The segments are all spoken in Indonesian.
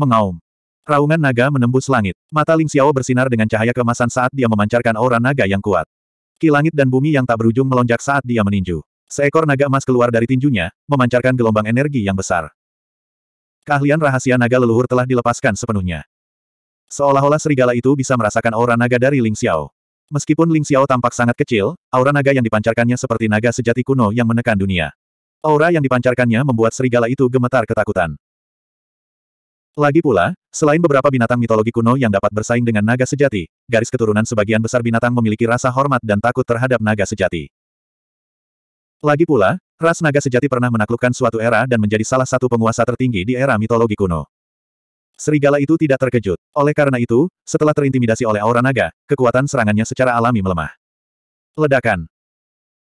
Mengaum. Raungan naga menembus langit. Mata Ling Xiao bersinar dengan cahaya keemasan saat dia memancarkan aura naga yang kuat. Ki langit dan bumi yang tak berujung melonjak saat dia meninju. Seekor naga emas keluar dari tinjunya, memancarkan gelombang energi yang besar. Keahlian rahasia naga leluhur telah dilepaskan sepenuhnya. Seolah-olah serigala itu bisa merasakan aura naga dari Ling Xiao. Meskipun Ling Xiao tampak sangat kecil, aura naga yang dipancarkannya seperti naga sejati kuno yang menekan dunia. Aura yang dipancarkannya membuat serigala itu gemetar ketakutan. Lagi pula, selain beberapa binatang mitologi kuno yang dapat bersaing dengan naga sejati, garis keturunan sebagian besar binatang memiliki rasa hormat dan takut terhadap naga sejati. Lagi pula, ras naga sejati pernah menaklukkan suatu era dan menjadi salah satu penguasa tertinggi di era mitologi kuno. Serigala itu tidak terkejut. Oleh karena itu, setelah terintimidasi oleh aura naga, kekuatan serangannya secara alami melemah. Ledakan.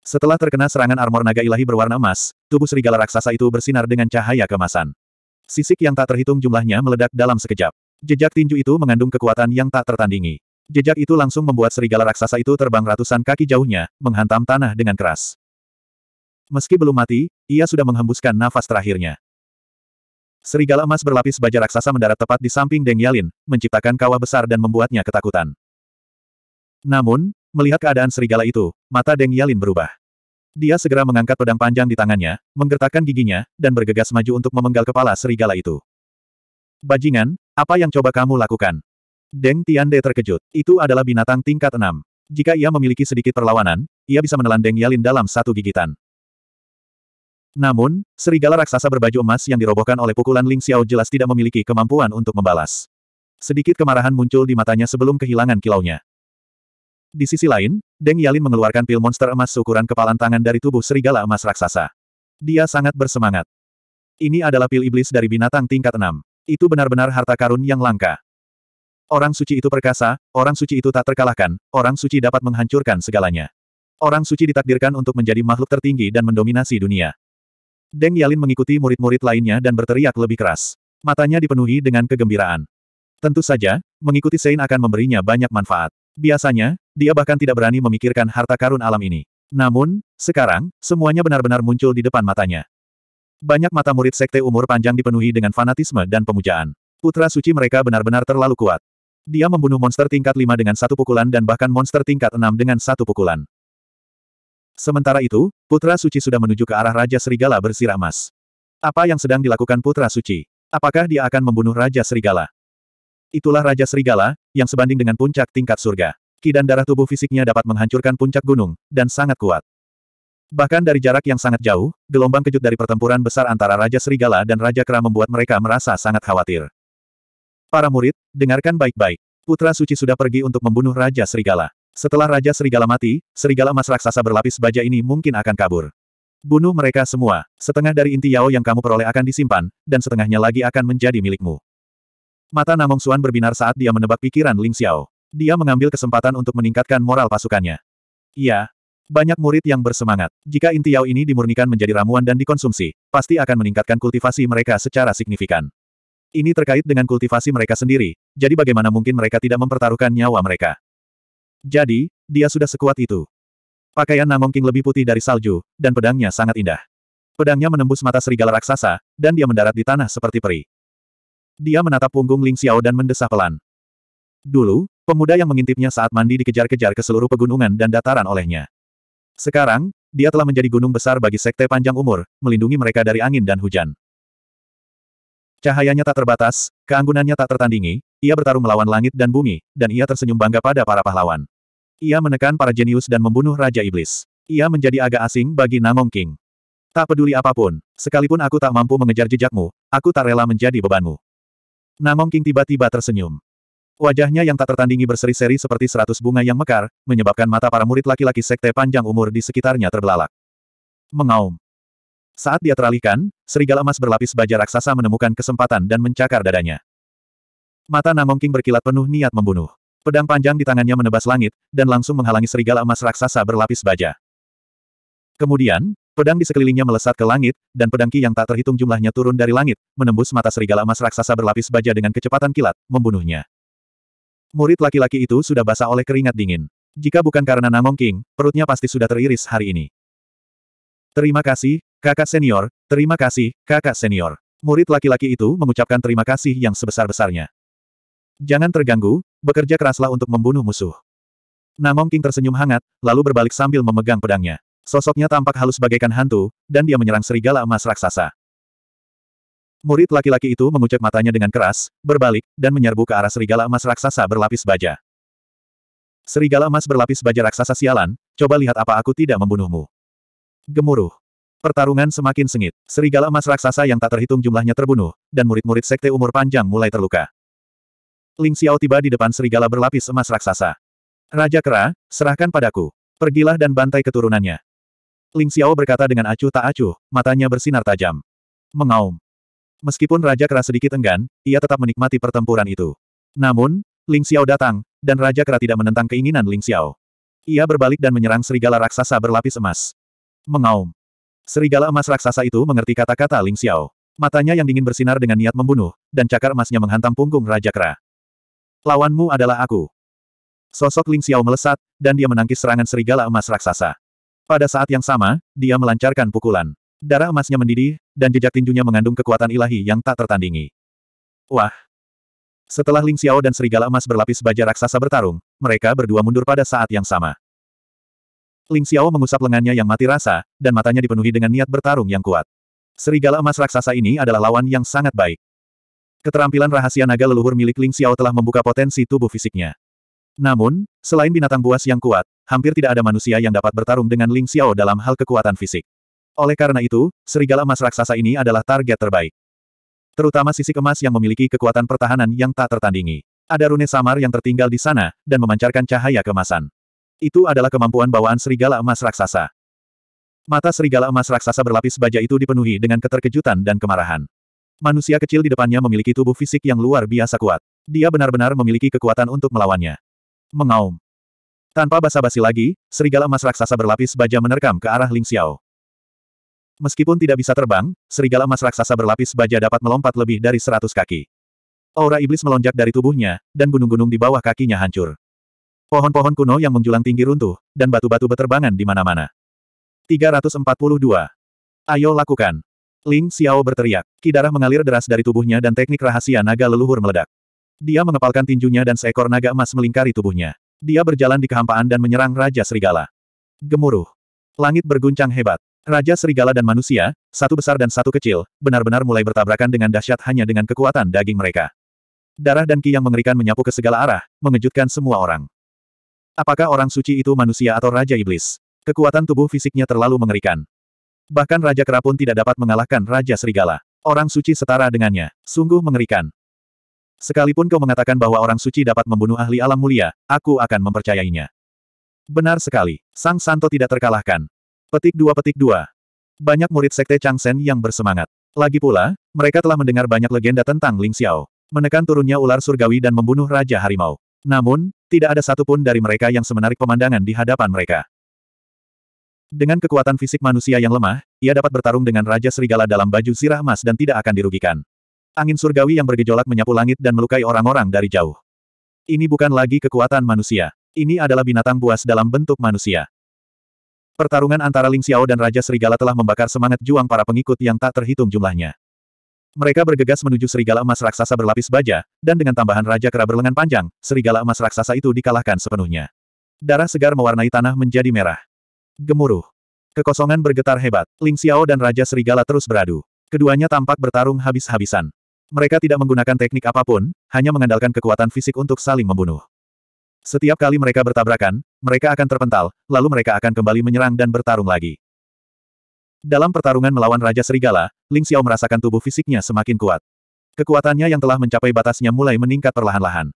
Setelah terkena serangan armor naga ilahi berwarna emas, tubuh serigala raksasa itu bersinar dengan cahaya kemasan. Sisik yang tak terhitung jumlahnya meledak dalam sekejap. Jejak tinju itu mengandung kekuatan yang tak tertandingi. Jejak itu langsung membuat serigala raksasa itu terbang ratusan kaki jauhnya, menghantam tanah dengan keras. Meski belum mati, ia sudah menghembuskan nafas terakhirnya. Serigala emas berlapis baja raksasa mendarat tepat di samping Deng Yalin, menciptakan kawah besar dan membuatnya ketakutan. Namun, melihat keadaan serigala itu, mata Deng Yalin berubah. Dia segera mengangkat pedang panjang di tangannya, menggertakkan giginya, dan bergegas maju untuk memenggal kepala serigala itu. Bajingan, apa yang coba kamu lakukan? Deng Tiande terkejut. Itu adalah binatang tingkat enam. Jika ia memiliki sedikit perlawanan, ia bisa menelan Deng Yalin dalam satu gigitan. Namun, serigala raksasa berbaju emas yang dirobohkan oleh pukulan Ling Xiao jelas tidak memiliki kemampuan untuk membalas. Sedikit kemarahan muncul di matanya sebelum kehilangan kilaunya. Di sisi lain, Deng Yalin mengeluarkan pil monster emas seukuran kepalan tangan dari tubuh serigala emas raksasa. Dia sangat bersemangat. Ini adalah pil iblis dari binatang tingkat enam. Itu benar-benar harta karun yang langka. Orang suci itu perkasa, orang suci itu tak terkalahkan, orang suci dapat menghancurkan segalanya. Orang suci ditakdirkan untuk menjadi makhluk tertinggi dan mendominasi dunia. Deng Yalin mengikuti murid-murid lainnya dan berteriak lebih keras. Matanya dipenuhi dengan kegembiraan. Tentu saja, mengikuti Sein akan memberinya banyak manfaat. Biasanya, dia bahkan tidak berani memikirkan harta karun alam ini. Namun, sekarang, semuanya benar-benar muncul di depan matanya. Banyak mata murid sekte umur panjang dipenuhi dengan fanatisme dan pemujaan. Putra suci mereka benar-benar terlalu kuat. Dia membunuh monster tingkat 5 dengan satu pukulan dan bahkan monster tingkat 6 dengan satu pukulan. Sementara itu, Putra Suci sudah menuju ke arah Raja Serigala bersirah emas. Apa yang sedang dilakukan Putra Suci? Apakah dia akan membunuh Raja Serigala? Itulah Raja Serigala, yang sebanding dengan puncak tingkat surga. Ki dan darah tubuh fisiknya dapat menghancurkan puncak gunung, dan sangat kuat. Bahkan dari jarak yang sangat jauh, gelombang kejut dari pertempuran besar antara Raja Serigala dan Raja Kera membuat mereka merasa sangat khawatir. Para murid, dengarkan baik-baik. Putra Suci sudah pergi untuk membunuh Raja Serigala. Setelah Raja Serigala mati, serigala emas raksasa berlapis baja ini mungkin akan kabur. Bunuh mereka semua, setengah dari inti Yao yang kamu peroleh akan disimpan, dan setengahnya lagi akan menjadi milikmu. Mata Namong Xuan berbinar saat dia menebak pikiran Ling Xiao. Dia mengambil kesempatan untuk meningkatkan moral pasukannya. Iya, banyak murid yang bersemangat. Jika inti Yao ini dimurnikan menjadi ramuan dan dikonsumsi, pasti akan meningkatkan kultivasi mereka secara signifikan. Ini terkait dengan kultivasi mereka sendiri, jadi bagaimana mungkin mereka tidak mempertaruhkan nyawa mereka. Jadi, dia sudah sekuat itu. Pakaian Namong King lebih putih dari salju, dan pedangnya sangat indah. Pedangnya menembus mata serigala raksasa, dan dia mendarat di tanah seperti peri. Dia menatap punggung Ling Xiao dan mendesah pelan. Dulu, pemuda yang mengintipnya saat mandi dikejar-kejar ke seluruh pegunungan dan dataran olehnya. Sekarang, dia telah menjadi gunung besar bagi sekte panjang umur, melindungi mereka dari angin dan hujan. Cahayanya tak terbatas, keanggunannya tak tertandingi, ia bertarung melawan langit dan bumi, dan ia tersenyum bangga pada para pahlawan. Ia menekan para jenius dan membunuh Raja Iblis. Ia menjadi agak asing bagi Namong King. Tak peduli apa pun, sekalipun aku tak mampu mengejar jejakmu, aku tak rela menjadi bebanmu. Namong King tiba-tiba tersenyum. Wajahnya yang tak tertandingi berseri-seri seperti seratus bunga yang mekar, menyebabkan mata para murid laki-laki sekte panjang umur di sekitarnya terbelalak. Mengaum. Saat dia teralihkan, serigala emas berlapis baja raksasa menemukan kesempatan dan mencakar dadanya. Mata Namong King berkilat penuh niat membunuh. Pedang panjang di tangannya menebas langit, dan langsung menghalangi serigala emas raksasa berlapis baja. Kemudian, pedang di sekelilingnya melesat ke langit, dan pedang ki yang tak terhitung jumlahnya turun dari langit, menembus mata serigala emas raksasa berlapis baja dengan kecepatan kilat, membunuhnya. Murid laki-laki itu sudah basah oleh keringat dingin. Jika bukan karena Namong King, perutnya pasti sudah teriris hari ini. Terima kasih, kakak senior, terima kasih, kakak senior. Murid laki-laki itu mengucapkan terima kasih yang sebesar-besarnya. Jangan terganggu, bekerja keraslah untuk membunuh musuh. Namong King tersenyum hangat, lalu berbalik sambil memegang pedangnya. Sosoknya tampak halus bagaikan hantu, dan dia menyerang serigala emas raksasa. Murid laki-laki itu mengucap matanya dengan keras, berbalik, dan menyerbu ke arah serigala emas raksasa berlapis baja. Serigala emas berlapis baja raksasa sialan, coba lihat apa aku tidak membunuhmu. Gemuruh. Pertarungan semakin sengit. Serigala emas raksasa yang tak terhitung jumlahnya terbunuh, dan murid-murid sekte umur panjang mulai terluka. Ling Xiao tiba di depan serigala berlapis emas raksasa. Raja Kera, serahkan padaku. Pergilah dan bantai keturunannya. Ling Xiao berkata dengan acuh tak acuh, matanya bersinar tajam. Mengaum. Meskipun Raja Kera sedikit enggan, ia tetap menikmati pertempuran itu. Namun, Ling Xiao datang, dan Raja Kera tidak menentang keinginan Ling Xiao. Ia berbalik dan menyerang serigala raksasa berlapis emas. Mengaum. Serigala emas raksasa itu mengerti kata-kata Ling Xiao. Matanya yang dingin bersinar dengan niat membunuh, dan cakar emasnya menghantam punggung Raja Kera. Lawanmu adalah aku. Sosok Ling Xiao melesat, dan dia menangkis serangan serigala emas raksasa. Pada saat yang sama, dia melancarkan pukulan. Darah emasnya mendidih, dan jejak tinjunya mengandung kekuatan ilahi yang tak tertandingi. Wah! Setelah Ling Xiao dan serigala emas berlapis baja raksasa bertarung, mereka berdua mundur pada saat yang sama. Ling Xiao mengusap lengannya yang mati rasa, dan matanya dipenuhi dengan niat bertarung yang kuat. Serigala emas raksasa ini adalah lawan yang sangat baik. Keterampilan rahasia naga leluhur milik Ling Xiao telah membuka potensi tubuh fisiknya. Namun, selain binatang buas yang kuat, hampir tidak ada manusia yang dapat bertarung dengan Ling Xiao dalam hal kekuatan fisik. Oleh karena itu, serigala emas raksasa ini adalah target terbaik. Terutama sisik emas yang memiliki kekuatan pertahanan yang tak tertandingi. Ada rune samar yang tertinggal di sana, dan memancarkan cahaya kemasan. Itu adalah kemampuan bawaan serigala emas raksasa. Mata serigala emas raksasa berlapis baja itu dipenuhi dengan keterkejutan dan kemarahan. Manusia kecil di depannya memiliki tubuh fisik yang luar biasa kuat. Dia benar-benar memiliki kekuatan untuk melawannya. Mengaum. Tanpa basa-basi lagi, serigala emas raksasa berlapis baja menerkam ke arah Ling Xiao. Meskipun tidak bisa terbang, serigala emas raksasa berlapis baja dapat melompat lebih dari seratus kaki. Aura iblis melonjak dari tubuhnya, dan gunung-gunung di bawah kakinya hancur. Pohon-pohon kuno yang menjulang tinggi runtuh, dan batu-batu beterbangan di mana-mana. 342. Ayo lakukan. Ling Xiao berteriak. Kidarah mengalir deras dari tubuhnya dan teknik rahasia naga leluhur meledak. Dia mengepalkan tinjunya dan seekor naga emas melingkari tubuhnya. Dia berjalan di kehampaan dan menyerang Raja Serigala. Gemuruh. Langit berguncang hebat. Raja Serigala dan manusia, satu besar dan satu kecil, benar-benar mulai bertabrakan dengan dahsyat hanya dengan kekuatan daging mereka. Darah dan ki yang mengerikan menyapu ke segala arah, mengejutkan semua orang. Apakah orang suci itu manusia atau Raja Iblis? Kekuatan tubuh fisiknya terlalu mengerikan. Bahkan Raja Kera pun tidak dapat mengalahkan Raja Serigala. Orang suci setara dengannya. Sungguh mengerikan. Sekalipun kau mengatakan bahwa orang suci dapat membunuh ahli alam mulia, aku akan mempercayainya. Benar sekali. Sang Santo tidak terkalahkan. Petik dua petik dua. Banyak murid sekte Changsen yang bersemangat. Lagi pula, mereka telah mendengar banyak legenda tentang Ling Xiao. Menekan turunnya ular surgawi dan membunuh Raja Harimau. Namun, tidak ada satupun dari mereka yang semenarik pemandangan di hadapan mereka. Dengan kekuatan fisik manusia yang lemah, ia dapat bertarung dengan Raja Serigala dalam baju zirah emas dan tidak akan dirugikan. Angin surgawi yang bergejolak menyapu langit dan melukai orang-orang dari jauh. Ini bukan lagi kekuatan manusia. Ini adalah binatang buas dalam bentuk manusia. Pertarungan antara Ling Xiao dan Raja Serigala telah membakar semangat juang para pengikut yang tak terhitung jumlahnya. Mereka bergegas menuju serigala emas raksasa berlapis baja, dan dengan tambahan Raja Kera berlengan panjang, serigala emas raksasa itu dikalahkan sepenuhnya. Darah segar mewarnai tanah menjadi merah. Gemuruh. Kekosongan bergetar hebat. Ling Xiao dan Raja Serigala terus beradu. Keduanya tampak bertarung habis-habisan. Mereka tidak menggunakan teknik apa pun, hanya mengandalkan kekuatan fisik untuk saling membunuh. Setiap kali mereka bertabrakan, mereka akan terpental, lalu mereka akan kembali menyerang dan bertarung lagi. Dalam pertarungan melawan Raja Serigala, Ling Xiao merasakan tubuh fisiknya semakin kuat. Kekuatannya yang telah mencapai batasnya mulai meningkat perlahan-lahan.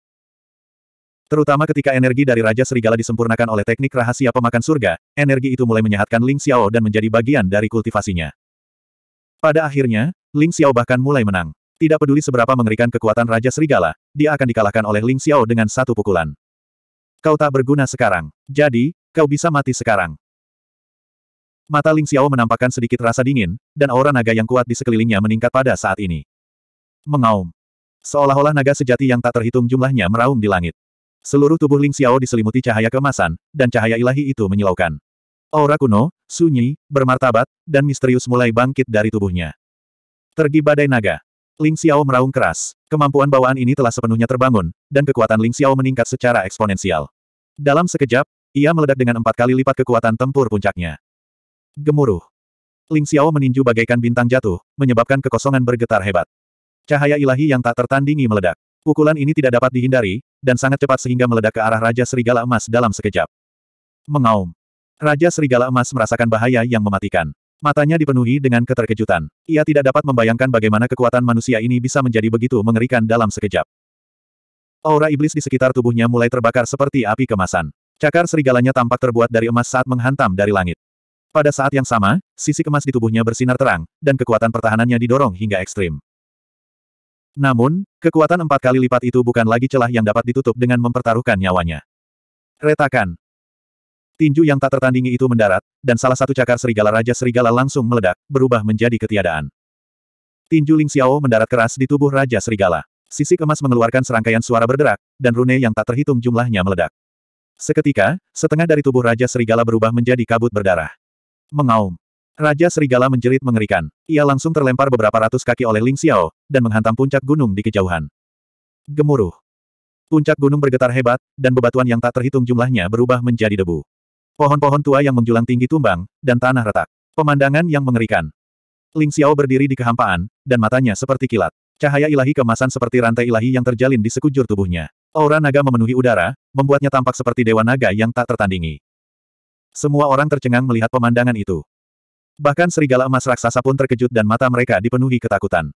Terutama ketika energi dari Raja Serigala disempurnakan oleh teknik rahasia pemakan surga, energi itu mulai menyehatkan Ling Xiao dan menjadi bagian dari kultivasinya. Pada akhirnya, Ling Xiao bahkan mulai menang. Tidak peduli seberapa mengerikan kekuatan Raja Serigala, dia akan dikalahkan oleh Ling Xiao dengan satu pukulan. Kau tak berguna sekarang. Jadi, kau bisa mati sekarang. Mata Ling Xiao menampakkan sedikit rasa dingin, dan aura naga yang kuat di sekelilingnya meningkat pada saat ini. Mengaum. Seolah-olah naga sejati yang tak terhitung jumlahnya meraung di langit. Seluruh tubuh Ling Xiao diselimuti cahaya kemasan, dan cahaya ilahi itu Aura kuno, sunyi, bermartabat, dan misterius mulai bangkit dari tubuhnya. Tergi badai naga. Ling Xiao meraung keras. Kemampuan bawaan ini telah sepenuhnya terbangun, dan kekuatan Ling Xiao meningkat secara eksponensial. Dalam sekejap, ia meledak dengan empat kali lipat kekuatan tempur puncaknya. Gemuruh. Ling Xiao meninju bagaikan bintang jatuh, menyebabkan kekosongan bergetar hebat. Cahaya ilahi yang tak tertandingi meledak. Pukulan ini tidak dapat dihindari, dan sangat cepat sehingga meledak ke arah Raja Serigala Emas dalam sekejap. Mengaum. Raja Serigala Emas merasakan bahaya yang mematikan. Matanya dipenuhi dengan keterkejutan. Ia tidak dapat membayangkan bagaimana kekuatan manusia ini bisa menjadi begitu mengerikan dalam sekejap. Aura iblis di sekitar tubuhnya mulai terbakar seperti api kemasan. Cakar serigalanya tampak terbuat dari emas saat menghantam dari langit. Pada saat yang sama, sisi emas di tubuhnya bersinar terang, dan kekuatan pertahanannya didorong hingga ekstrim. Namun, kekuatan empat kali lipat itu bukan lagi celah yang dapat ditutup dengan mempertaruhkan nyawanya. Retakan. Tinju yang tak tertandingi itu mendarat, dan salah satu cakar serigala Raja Serigala langsung meledak, berubah menjadi ketiadaan. Tinju Ling Xiao mendarat keras di tubuh Raja Serigala. Sisik emas mengeluarkan serangkaian suara berderak, dan rune yang tak terhitung jumlahnya meledak. Seketika, setengah dari tubuh Raja Serigala berubah menjadi kabut berdarah. Mengaum. Raja Serigala menjerit mengerikan. Ia langsung terlempar beberapa ratus kaki oleh Ling Xiao, dan menghantam puncak gunung di kejauhan. Gemuruh. Puncak gunung bergetar hebat, dan bebatuan yang tak terhitung jumlahnya berubah menjadi debu. Pohon-pohon tua yang menjulang tinggi tumbang, dan tanah retak. Pemandangan yang mengerikan. Ling Xiao berdiri di kehampaan, dan matanya seperti kilat. Cahaya ilahi kemasan seperti rantai ilahi yang terjalin di sekujur tubuhnya. Aura naga memenuhi udara, membuatnya tampak seperti dewa naga yang tak tertandingi. Semua orang tercengang melihat pemandangan itu. Bahkan serigala emas raksasa pun terkejut dan mata mereka dipenuhi ketakutan.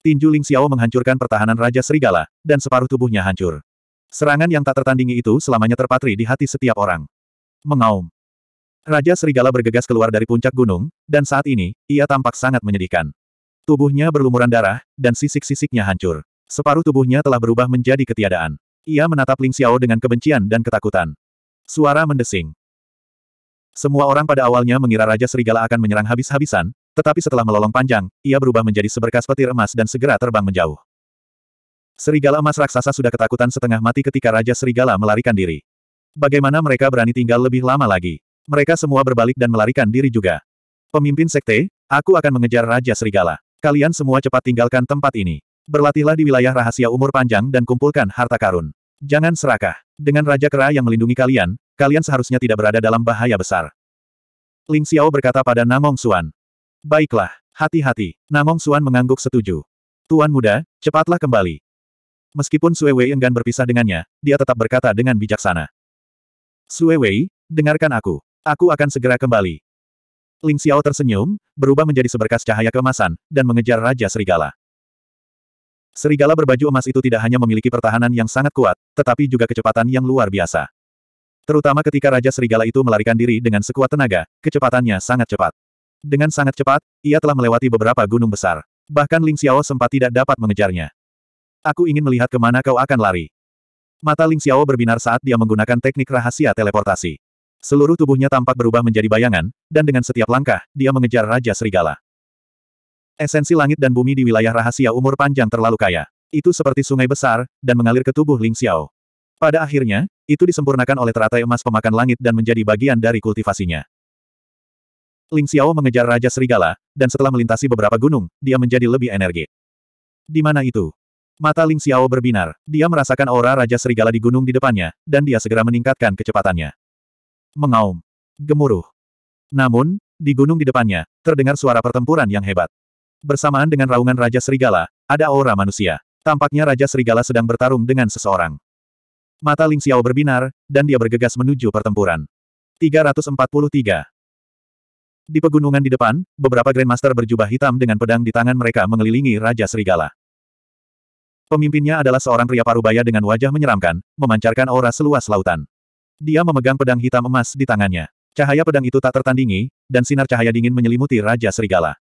Tinju Ling Xiao menghancurkan pertahanan Raja Serigala, dan separuh tubuhnya hancur. Serangan yang tak tertandingi itu selamanya terpatri di hati setiap orang. Mengaum. Raja Serigala bergegas keluar dari puncak gunung, dan saat ini, ia tampak sangat menyedihkan. Tubuhnya berlumuran darah, dan sisik-sisiknya hancur. Separuh tubuhnya telah berubah menjadi ketiadaan. Ia menatap Ling Xiao dengan kebencian dan ketakutan. Suara mendesing. Semua orang pada awalnya mengira Raja Serigala akan menyerang habis-habisan, tetapi setelah melolong panjang, ia berubah menjadi seberkas petir emas dan segera terbang menjauh. Serigala emas raksasa sudah ketakutan setengah mati ketika Raja Serigala melarikan diri. Bagaimana mereka berani tinggal lebih lama lagi? Mereka semua berbalik dan melarikan diri juga. Pemimpin sekte, aku akan mengejar Raja Serigala. Kalian semua cepat tinggalkan tempat ini. Berlatihlah di wilayah rahasia umur panjang dan kumpulkan harta karun. Jangan serakah. Dengan Raja Kera yang melindungi kalian, kalian seharusnya tidak berada dalam bahaya besar. Ling Xiao berkata pada Namong Suan. Baiklah, hati-hati. Namong Suan mengangguk setuju. Tuan muda, cepatlah kembali. Meskipun Sui Wei enggan berpisah dengannya, dia tetap berkata dengan bijaksana. Sue Wei, dengarkan aku. Aku akan segera kembali. Ling Xiao tersenyum, berubah menjadi seberkas cahaya keemasan, dan mengejar Raja Serigala. Serigala berbaju emas itu tidak hanya memiliki pertahanan yang sangat kuat, tetapi juga kecepatan yang luar biasa. Terutama ketika Raja Serigala itu melarikan diri dengan sekuat tenaga, kecepatannya sangat cepat. Dengan sangat cepat, ia telah melewati beberapa gunung besar. Bahkan Ling Xiao sempat tidak dapat mengejarnya. Aku ingin melihat ke mana kau akan lari. Mata Ling Xiao berbinar saat dia menggunakan teknik rahasia teleportasi. Seluruh tubuhnya tampak berubah menjadi bayangan, dan dengan setiap langkah, dia mengejar Raja Serigala. Esensi langit dan bumi di wilayah rahasia umur panjang terlalu kaya. Itu seperti sungai besar, dan mengalir ke tubuh Ling Xiao. Pada akhirnya, itu disempurnakan oleh teratai emas pemakan langit dan menjadi bagian dari kultivasinya. Ling Xiao mengejar Raja Serigala, dan setelah melintasi beberapa gunung, dia menjadi lebih energi. Di mana itu? Mata Ling Xiao berbinar. Dia merasakan aura Raja Serigala di gunung di depannya, dan dia segera meningkatkan kecepatannya. Mengaum. Gemuruh. Namun, di gunung di depannya, terdengar suara pertempuran yang hebat. Bersamaan dengan raungan Raja Serigala, ada aura manusia. Tampaknya Raja Serigala sedang bertarung dengan seseorang. Mata Ling Xiao berbinar, dan dia bergegas menuju pertempuran. 343 Di pegunungan di depan, beberapa Grandmaster berjubah hitam dengan pedang di tangan mereka mengelilingi Raja Serigala. Pemimpinnya adalah seorang pria parubaya dengan wajah menyeramkan, memancarkan aura seluas lautan. Dia memegang pedang hitam emas di tangannya. Cahaya pedang itu tak tertandingi, dan sinar cahaya dingin menyelimuti Raja Serigala.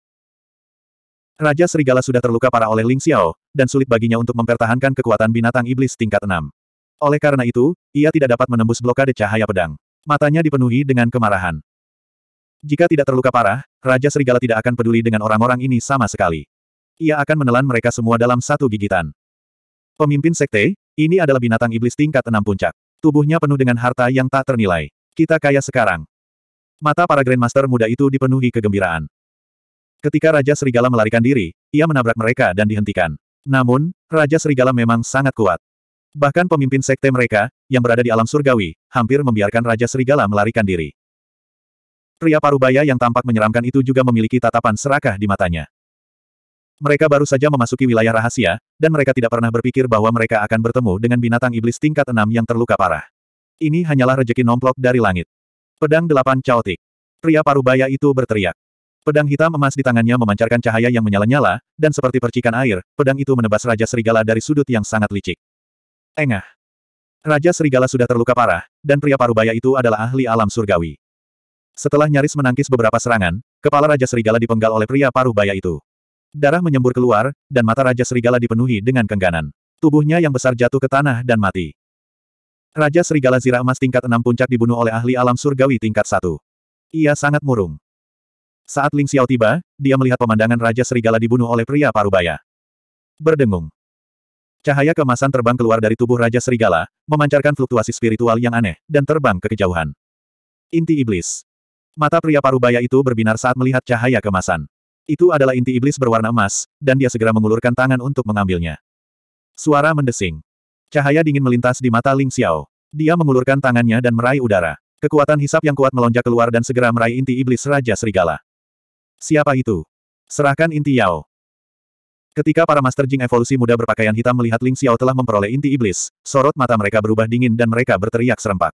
Raja Serigala sudah terluka parah oleh Ling Xiao, dan sulit baginya untuk mempertahankan kekuatan binatang iblis tingkat 6. Oleh karena itu, ia tidak dapat menembus blokade cahaya pedang. Matanya dipenuhi dengan kemarahan. Jika tidak terluka parah, Raja Serigala tidak akan peduli dengan orang-orang ini sama sekali. Ia akan menelan mereka semua dalam satu gigitan. Pemimpin sekte, ini adalah binatang iblis tingkat enam puncak. Tubuhnya penuh dengan harta yang tak ternilai. Kita kaya sekarang. Mata para Grandmaster muda itu dipenuhi kegembiraan. Ketika Raja Serigala melarikan diri, ia menabrak mereka dan dihentikan. Namun, Raja Serigala memang sangat kuat. Bahkan pemimpin sekte mereka, yang berada di alam surgawi, hampir membiarkan Raja Serigala melarikan diri. Pria parubaya yang tampak menyeramkan itu juga memiliki tatapan serakah di matanya. Mereka baru saja memasuki wilayah rahasia, dan mereka tidak pernah berpikir bahwa mereka akan bertemu dengan binatang iblis tingkat enam yang terluka parah. Ini hanyalah rejeki nomplok dari langit. Pedang delapan caotik. Pria parubaya itu berteriak. Pedang hitam emas di tangannya memancarkan cahaya yang menyala-nyala, dan seperti percikan air, pedang itu menebas Raja Serigala dari sudut yang sangat licik. Engah. Raja Serigala sudah terluka parah, dan pria parubaya itu adalah ahli alam surgawi. Setelah nyaris menangkis beberapa serangan, kepala Raja Serigala dipenggal oleh pria parubaya itu. Darah menyembur keluar, dan mata Raja Serigala dipenuhi dengan kengganan. Tubuhnya yang besar jatuh ke tanah dan mati. Raja Serigala Zirah Emas tingkat 6 puncak dibunuh oleh ahli alam surgawi tingkat 1. Ia sangat murung. Saat Ling Xiao tiba, dia melihat pemandangan Raja Serigala dibunuh oleh pria parubaya. Berdengung. Cahaya kemasan terbang keluar dari tubuh Raja Serigala, memancarkan fluktuasi spiritual yang aneh, dan terbang ke kejauhan. Inti Iblis. Mata pria parubaya itu berbinar saat melihat cahaya kemasan. Itu adalah inti iblis berwarna emas, dan dia segera mengulurkan tangan untuk mengambilnya. Suara mendesing. Cahaya dingin melintas di mata Ling Xiao. Dia mengulurkan tangannya dan meraih udara. Kekuatan hisap yang kuat melonjak keluar dan segera meraih inti iblis Raja Serigala. Siapa itu? Serahkan inti Yao. Ketika para Master Jing evolusi muda berpakaian hitam melihat Ling Xiao telah memperoleh inti iblis, sorot mata mereka berubah dingin dan mereka berteriak serempak.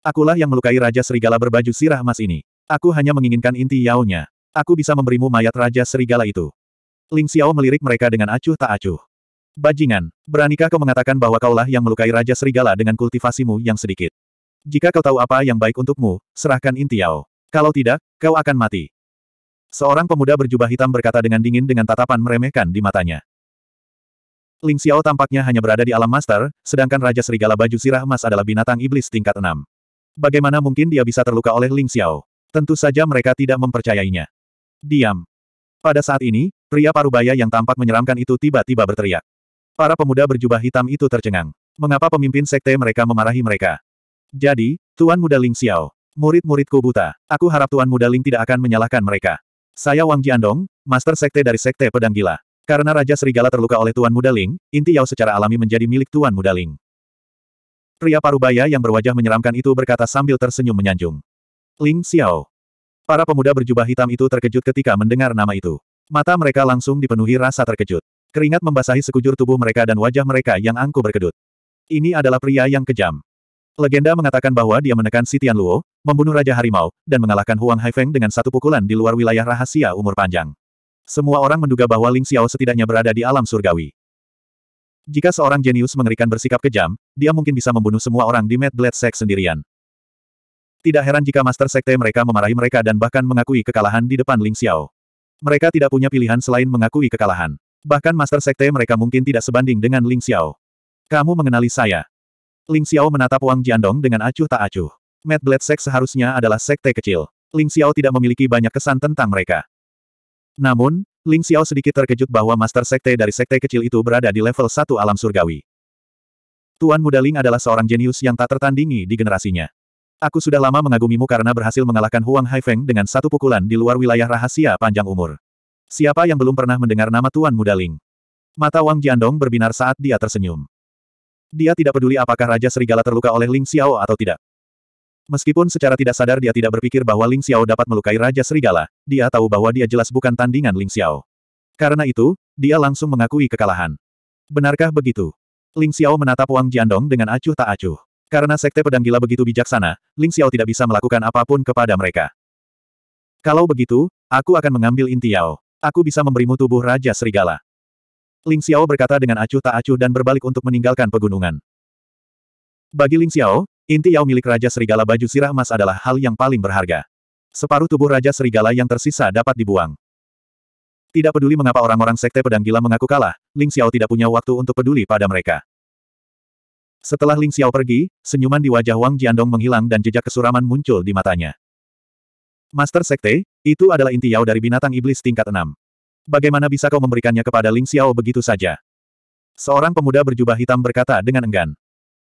Akulah yang melukai Raja Serigala berbaju sirah emas ini. Aku hanya menginginkan inti Yao-nya. Aku bisa memberimu mayat Raja Serigala itu. Ling Xiao melirik mereka dengan acuh tak acuh. Bajingan, beranikah kau mengatakan bahwa kaulah yang melukai Raja Serigala dengan kultivasimu yang sedikit? Jika kau tahu apa yang baik untukmu, serahkan inti Yao. Kalau tidak, kau akan mati. Seorang pemuda berjubah hitam berkata dengan dingin dengan tatapan meremehkan di matanya. Ling Xiao tampaknya hanya berada di alam master, sedangkan Raja Serigala baju sirah emas adalah binatang iblis tingkat enam. Bagaimana mungkin dia bisa terluka oleh Ling Xiao? Tentu saja mereka tidak mempercayainya. Diam. Pada saat ini, pria parubaya yang tampak menyeramkan itu tiba-tiba berteriak. Para pemuda berjubah hitam itu tercengang. Mengapa pemimpin sekte mereka memarahi mereka? Jadi, Tuan Muda Ling Xiao, murid-muridku buta, aku harap Tuan Muda Ling tidak akan menyalahkan mereka. Saya Wang Jiandong, Master Sekte dari Sekte Pedang Gila. Karena Raja Serigala terluka oleh Tuan Muda Ling, inti Yao secara alami menjadi milik Tuan Muda Ling. Pria parubaya yang berwajah menyeramkan itu berkata sambil tersenyum menyanjung. Ling Xiao, Para pemuda berjubah hitam itu terkejut ketika mendengar nama itu. Mata mereka langsung dipenuhi rasa terkejut. Keringat membasahi sekujur tubuh mereka dan wajah mereka yang angkuh berkedut. Ini adalah pria yang kejam. Legenda mengatakan bahwa dia menekan Si Luo, membunuh Raja Harimau, dan mengalahkan Huang Haifeng dengan satu pukulan di luar wilayah rahasia umur panjang. Semua orang menduga bahwa Ling Xiao setidaknya berada di alam surgawi. Jika seorang jenius mengerikan bersikap kejam, dia mungkin bisa membunuh semua orang di Mad Blade Sect sendirian. Tidak heran jika Master Sekte mereka memarahi mereka dan bahkan mengakui kekalahan di depan Ling Xiao. Mereka tidak punya pilihan selain mengakui kekalahan. Bahkan Master Sekte mereka mungkin tidak sebanding dengan Ling Xiao. Kamu mengenali saya. Ling Xiao menatap Wang Jiandong dengan acuh tak acuh. Mad Blade Sect seharusnya adalah sekte kecil. Ling Xiao tidak memiliki banyak kesan tentang mereka. Namun, Ling Xiao sedikit terkejut bahwa Master Sekte dari sekte kecil itu berada di level 1 alam surgawi. Tuan Muda Ling adalah seorang jenius yang tak tertandingi di generasinya. Aku sudah lama mengagumimu karena berhasil mengalahkan Huang Haifeng dengan satu pukulan di luar wilayah rahasia panjang umur. Siapa yang belum pernah mendengar nama Tuan Muda Ling? Mata Wang Jiandong berbinar saat dia tersenyum. Dia tidak peduli apakah Raja Serigala terluka oleh Ling Xiao atau tidak. Meskipun secara tidak sadar dia tidak berpikir bahwa Ling Xiao dapat melukai Raja Serigala, dia tahu bahwa dia jelas bukan tandingan Ling Xiao. Karena itu, dia langsung mengakui kekalahan. Benarkah begitu? Ling Xiao menatap Wang Jiandong dengan acuh tak acuh. Karena Sekte Pedang Gila begitu bijaksana, Ling Xiao tidak bisa melakukan apa pun kepada mereka. Kalau begitu, aku akan mengambil inti Yao. Aku bisa memberimu tubuh Raja Serigala. Ling Xiao berkata dengan acuh tak acuh dan berbalik untuk meninggalkan pegunungan. Bagi Ling Xiao, inti Yao milik Raja Serigala baju sirah emas adalah hal yang paling berharga. Separuh tubuh Raja Serigala yang tersisa dapat dibuang. Tidak peduli mengapa orang-orang Sekte Pedang Gila mengaku kalah, Ling Xiao tidak punya waktu untuk peduli pada mereka. Setelah Ling Xiao pergi, senyuman di wajah Wang Jiandong menghilang dan jejak kesuraman muncul di matanya. Master Sekte, itu adalah inti Yao dari binatang iblis tingkat enam. Bagaimana bisa kau memberikannya kepada Ling Xiao begitu saja? Seorang pemuda berjubah hitam berkata dengan enggan.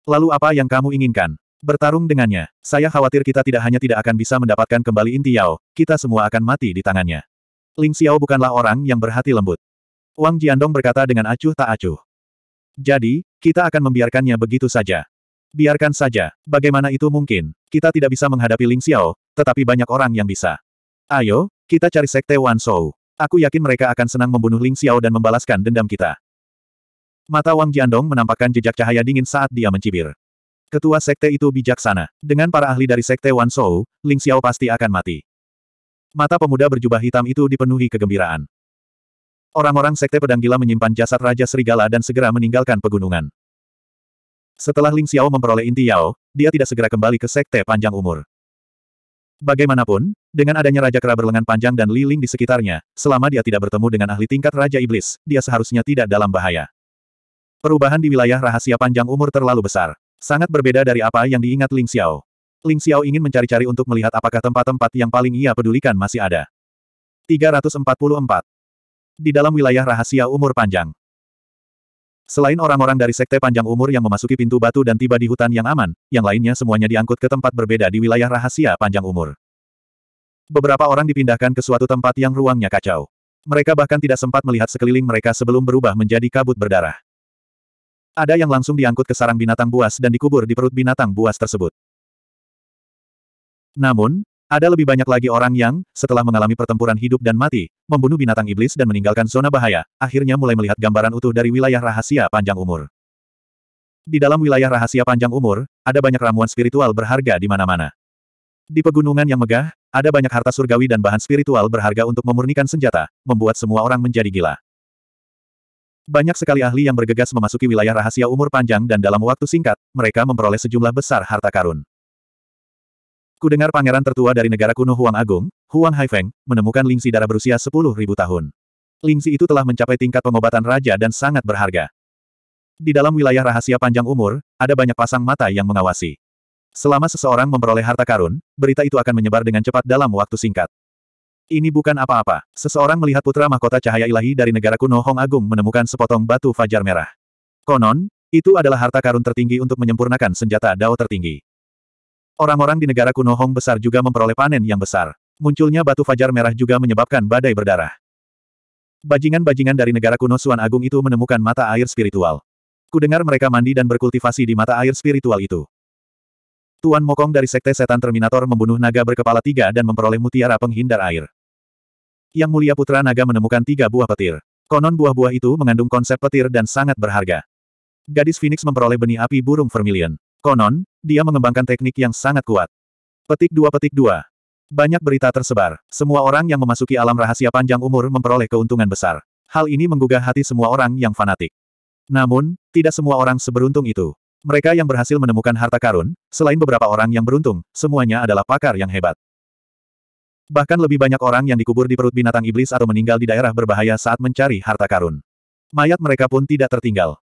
Lalu apa yang kamu inginkan? Bertarung dengannya. Saya khawatir kita tidak hanya tidak akan bisa mendapatkan kembali inti Yao, kita semua akan mati di tangannya. Ling Xiao bukanlah orang yang berhati lembut. Wang Jiandong berkata dengan acuh tak acuh. Jadi, kita akan membiarkannya begitu saja. Biarkan saja, bagaimana itu mungkin? Kita tidak bisa menghadapi Ling Xiao, tetapi banyak orang yang bisa. Ayo, kita cari sekte Wan Shou. Aku yakin mereka akan senang membunuh Ling Xiao dan membalaskan dendam kita. Mata Wang Jiandong menampakkan jejak cahaya dingin saat dia mencibir. Ketua sekte itu bijaksana. Dengan para ahli dari sekte Wan Shou, Ling Xiao pasti akan mati. Mata pemuda berjubah hitam itu dipenuhi kegembiraan. Orang-orang sekte pedang gila menyimpan jasad Raja Serigala dan segera meninggalkan pegunungan. Setelah Ling Xiao memperoleh inti Yao, dia tidak segera kembali ke sekte panjang umur. Bagaimanapun, dengan adanya Raja Kera berlengan panjang dan Li Ling di sekitarnya, selama dia tidak bertemu dengan ahli tingkat Raja Iblis, dia seharusnya tidak dalam bahaya. Perubahan di wilayah rahasia panjang umur terlalu besar. Sangat berbeda dari apa yang diingat Ling Xiao. Ling Xiao ingin mencari-cari untuk melihat apakah tempat-tempat yang paling ia pedulikan masih ada. 344. Di dalam wilayah rahasia umur panjang. Selain orang-orang dari Sekte Panjang Umur yang memasuki pintu batu dan tiba di hutan yang aman, yang lainnya semuanya diangkut ke tempat berbeda di wilayah rahasia Panjang Umur. Beberapa orang dipindahkan ke suatu tempat yang ruangnya kacau. Mereka bahkan tidak sempat melihat sekeliling mereka sebelum berubah menjadi kabut berdarah. Ada yang langsung diangkut ke sarang binatang buas dan dikubur di perut binatang buas tersebut. Namun, ada lebih banyak lagi orang yang, setelah mengalami pertempuran hidup dan mati, membunuh binatang iblis dan meninggalkan zona bahaya, akhirnya mulai melihat gambaran utuh dari wilayah rahasia panjang umur. Di dalam wilayah rahasia panjang umur, ada banyak ramuan spiritual berharga di mana-mana. Di pegunungan yang megah, ada banyak harta surgawi dan bahan spiritual berharga untuk memurnikan senjata, membuat semua orang menjadi gila. Banyak sekali ahli yang bergegas memasuki wilayah rahasia umur panjang dan dalam waktu singkat, mereka memperoleh sejumlah besar harta karun. Kudengar pangeran tertua dari negara kuno Huang Agung, Huang Haifeng, menemukan Lingxi darah berusia 10.000 tahun. Lingxi itu telah mencapai tingkat pengobatan raja dan sangat berharga. Di dalam wilayah rahasia panjang umur, ada banyak pasang mata yang mengawasi. Selama seseorang memperoleh harta karun, berita itu akan menyebar dengan cepat dalam waktu singkat. Ini bukan apa-apa. Seseorang melihat putra mahkota cahaya ilahi dari negara kuno Hong Agung menemukan sepotong batu fajar merah. Konon, itu adalah harta karun tertinggi untuk menyempurnakan senjata Dao tertinggi. Orang-orang di negara kuno Hong besar juga memperoleh panen yang besar. Munculnya batu fajar merah juga menyebabkan badai berdarah. Bajingan-bajingan dari negara kuno Suan Agung itu menemukan mata air spiritual. Kudengar mereka mandi dan berkultivasi di mata air spiritual itu. Tuan Mokong dari Sekte Setan Terminator membunuh naga berkepala tiga dan memperoleh mutiara penghindar air. Yang mulia putra naga menemukan tiga buah petir. Konon buah-buah itu mengandung konsep petir dan sangat berharga. Gadis Phoenix memperoleh benih api burung vermilion. Konon, dia mengembangkan teknik yang sangat kuat. Petik dua petik dua. Banyak berita tersebar. Semua orang yang memasuki alam rahasia panjang umur memperoleh keuntungan besar. Hal ini menggugah hati semua orang yang fanatik. Namun, tidak semua orang seberuntung itu. Mereka yang berhasil menemukan harta karun, selain beberapa orang yang beruntung, semuanya adalah pakar yang hebat. Bahkan lebih banyak orang yang dikubur di perut binatang iblis atau meninggal di daerah berbahaya saat mencari harta karun. Mayat mereka pun tidak tertinggal.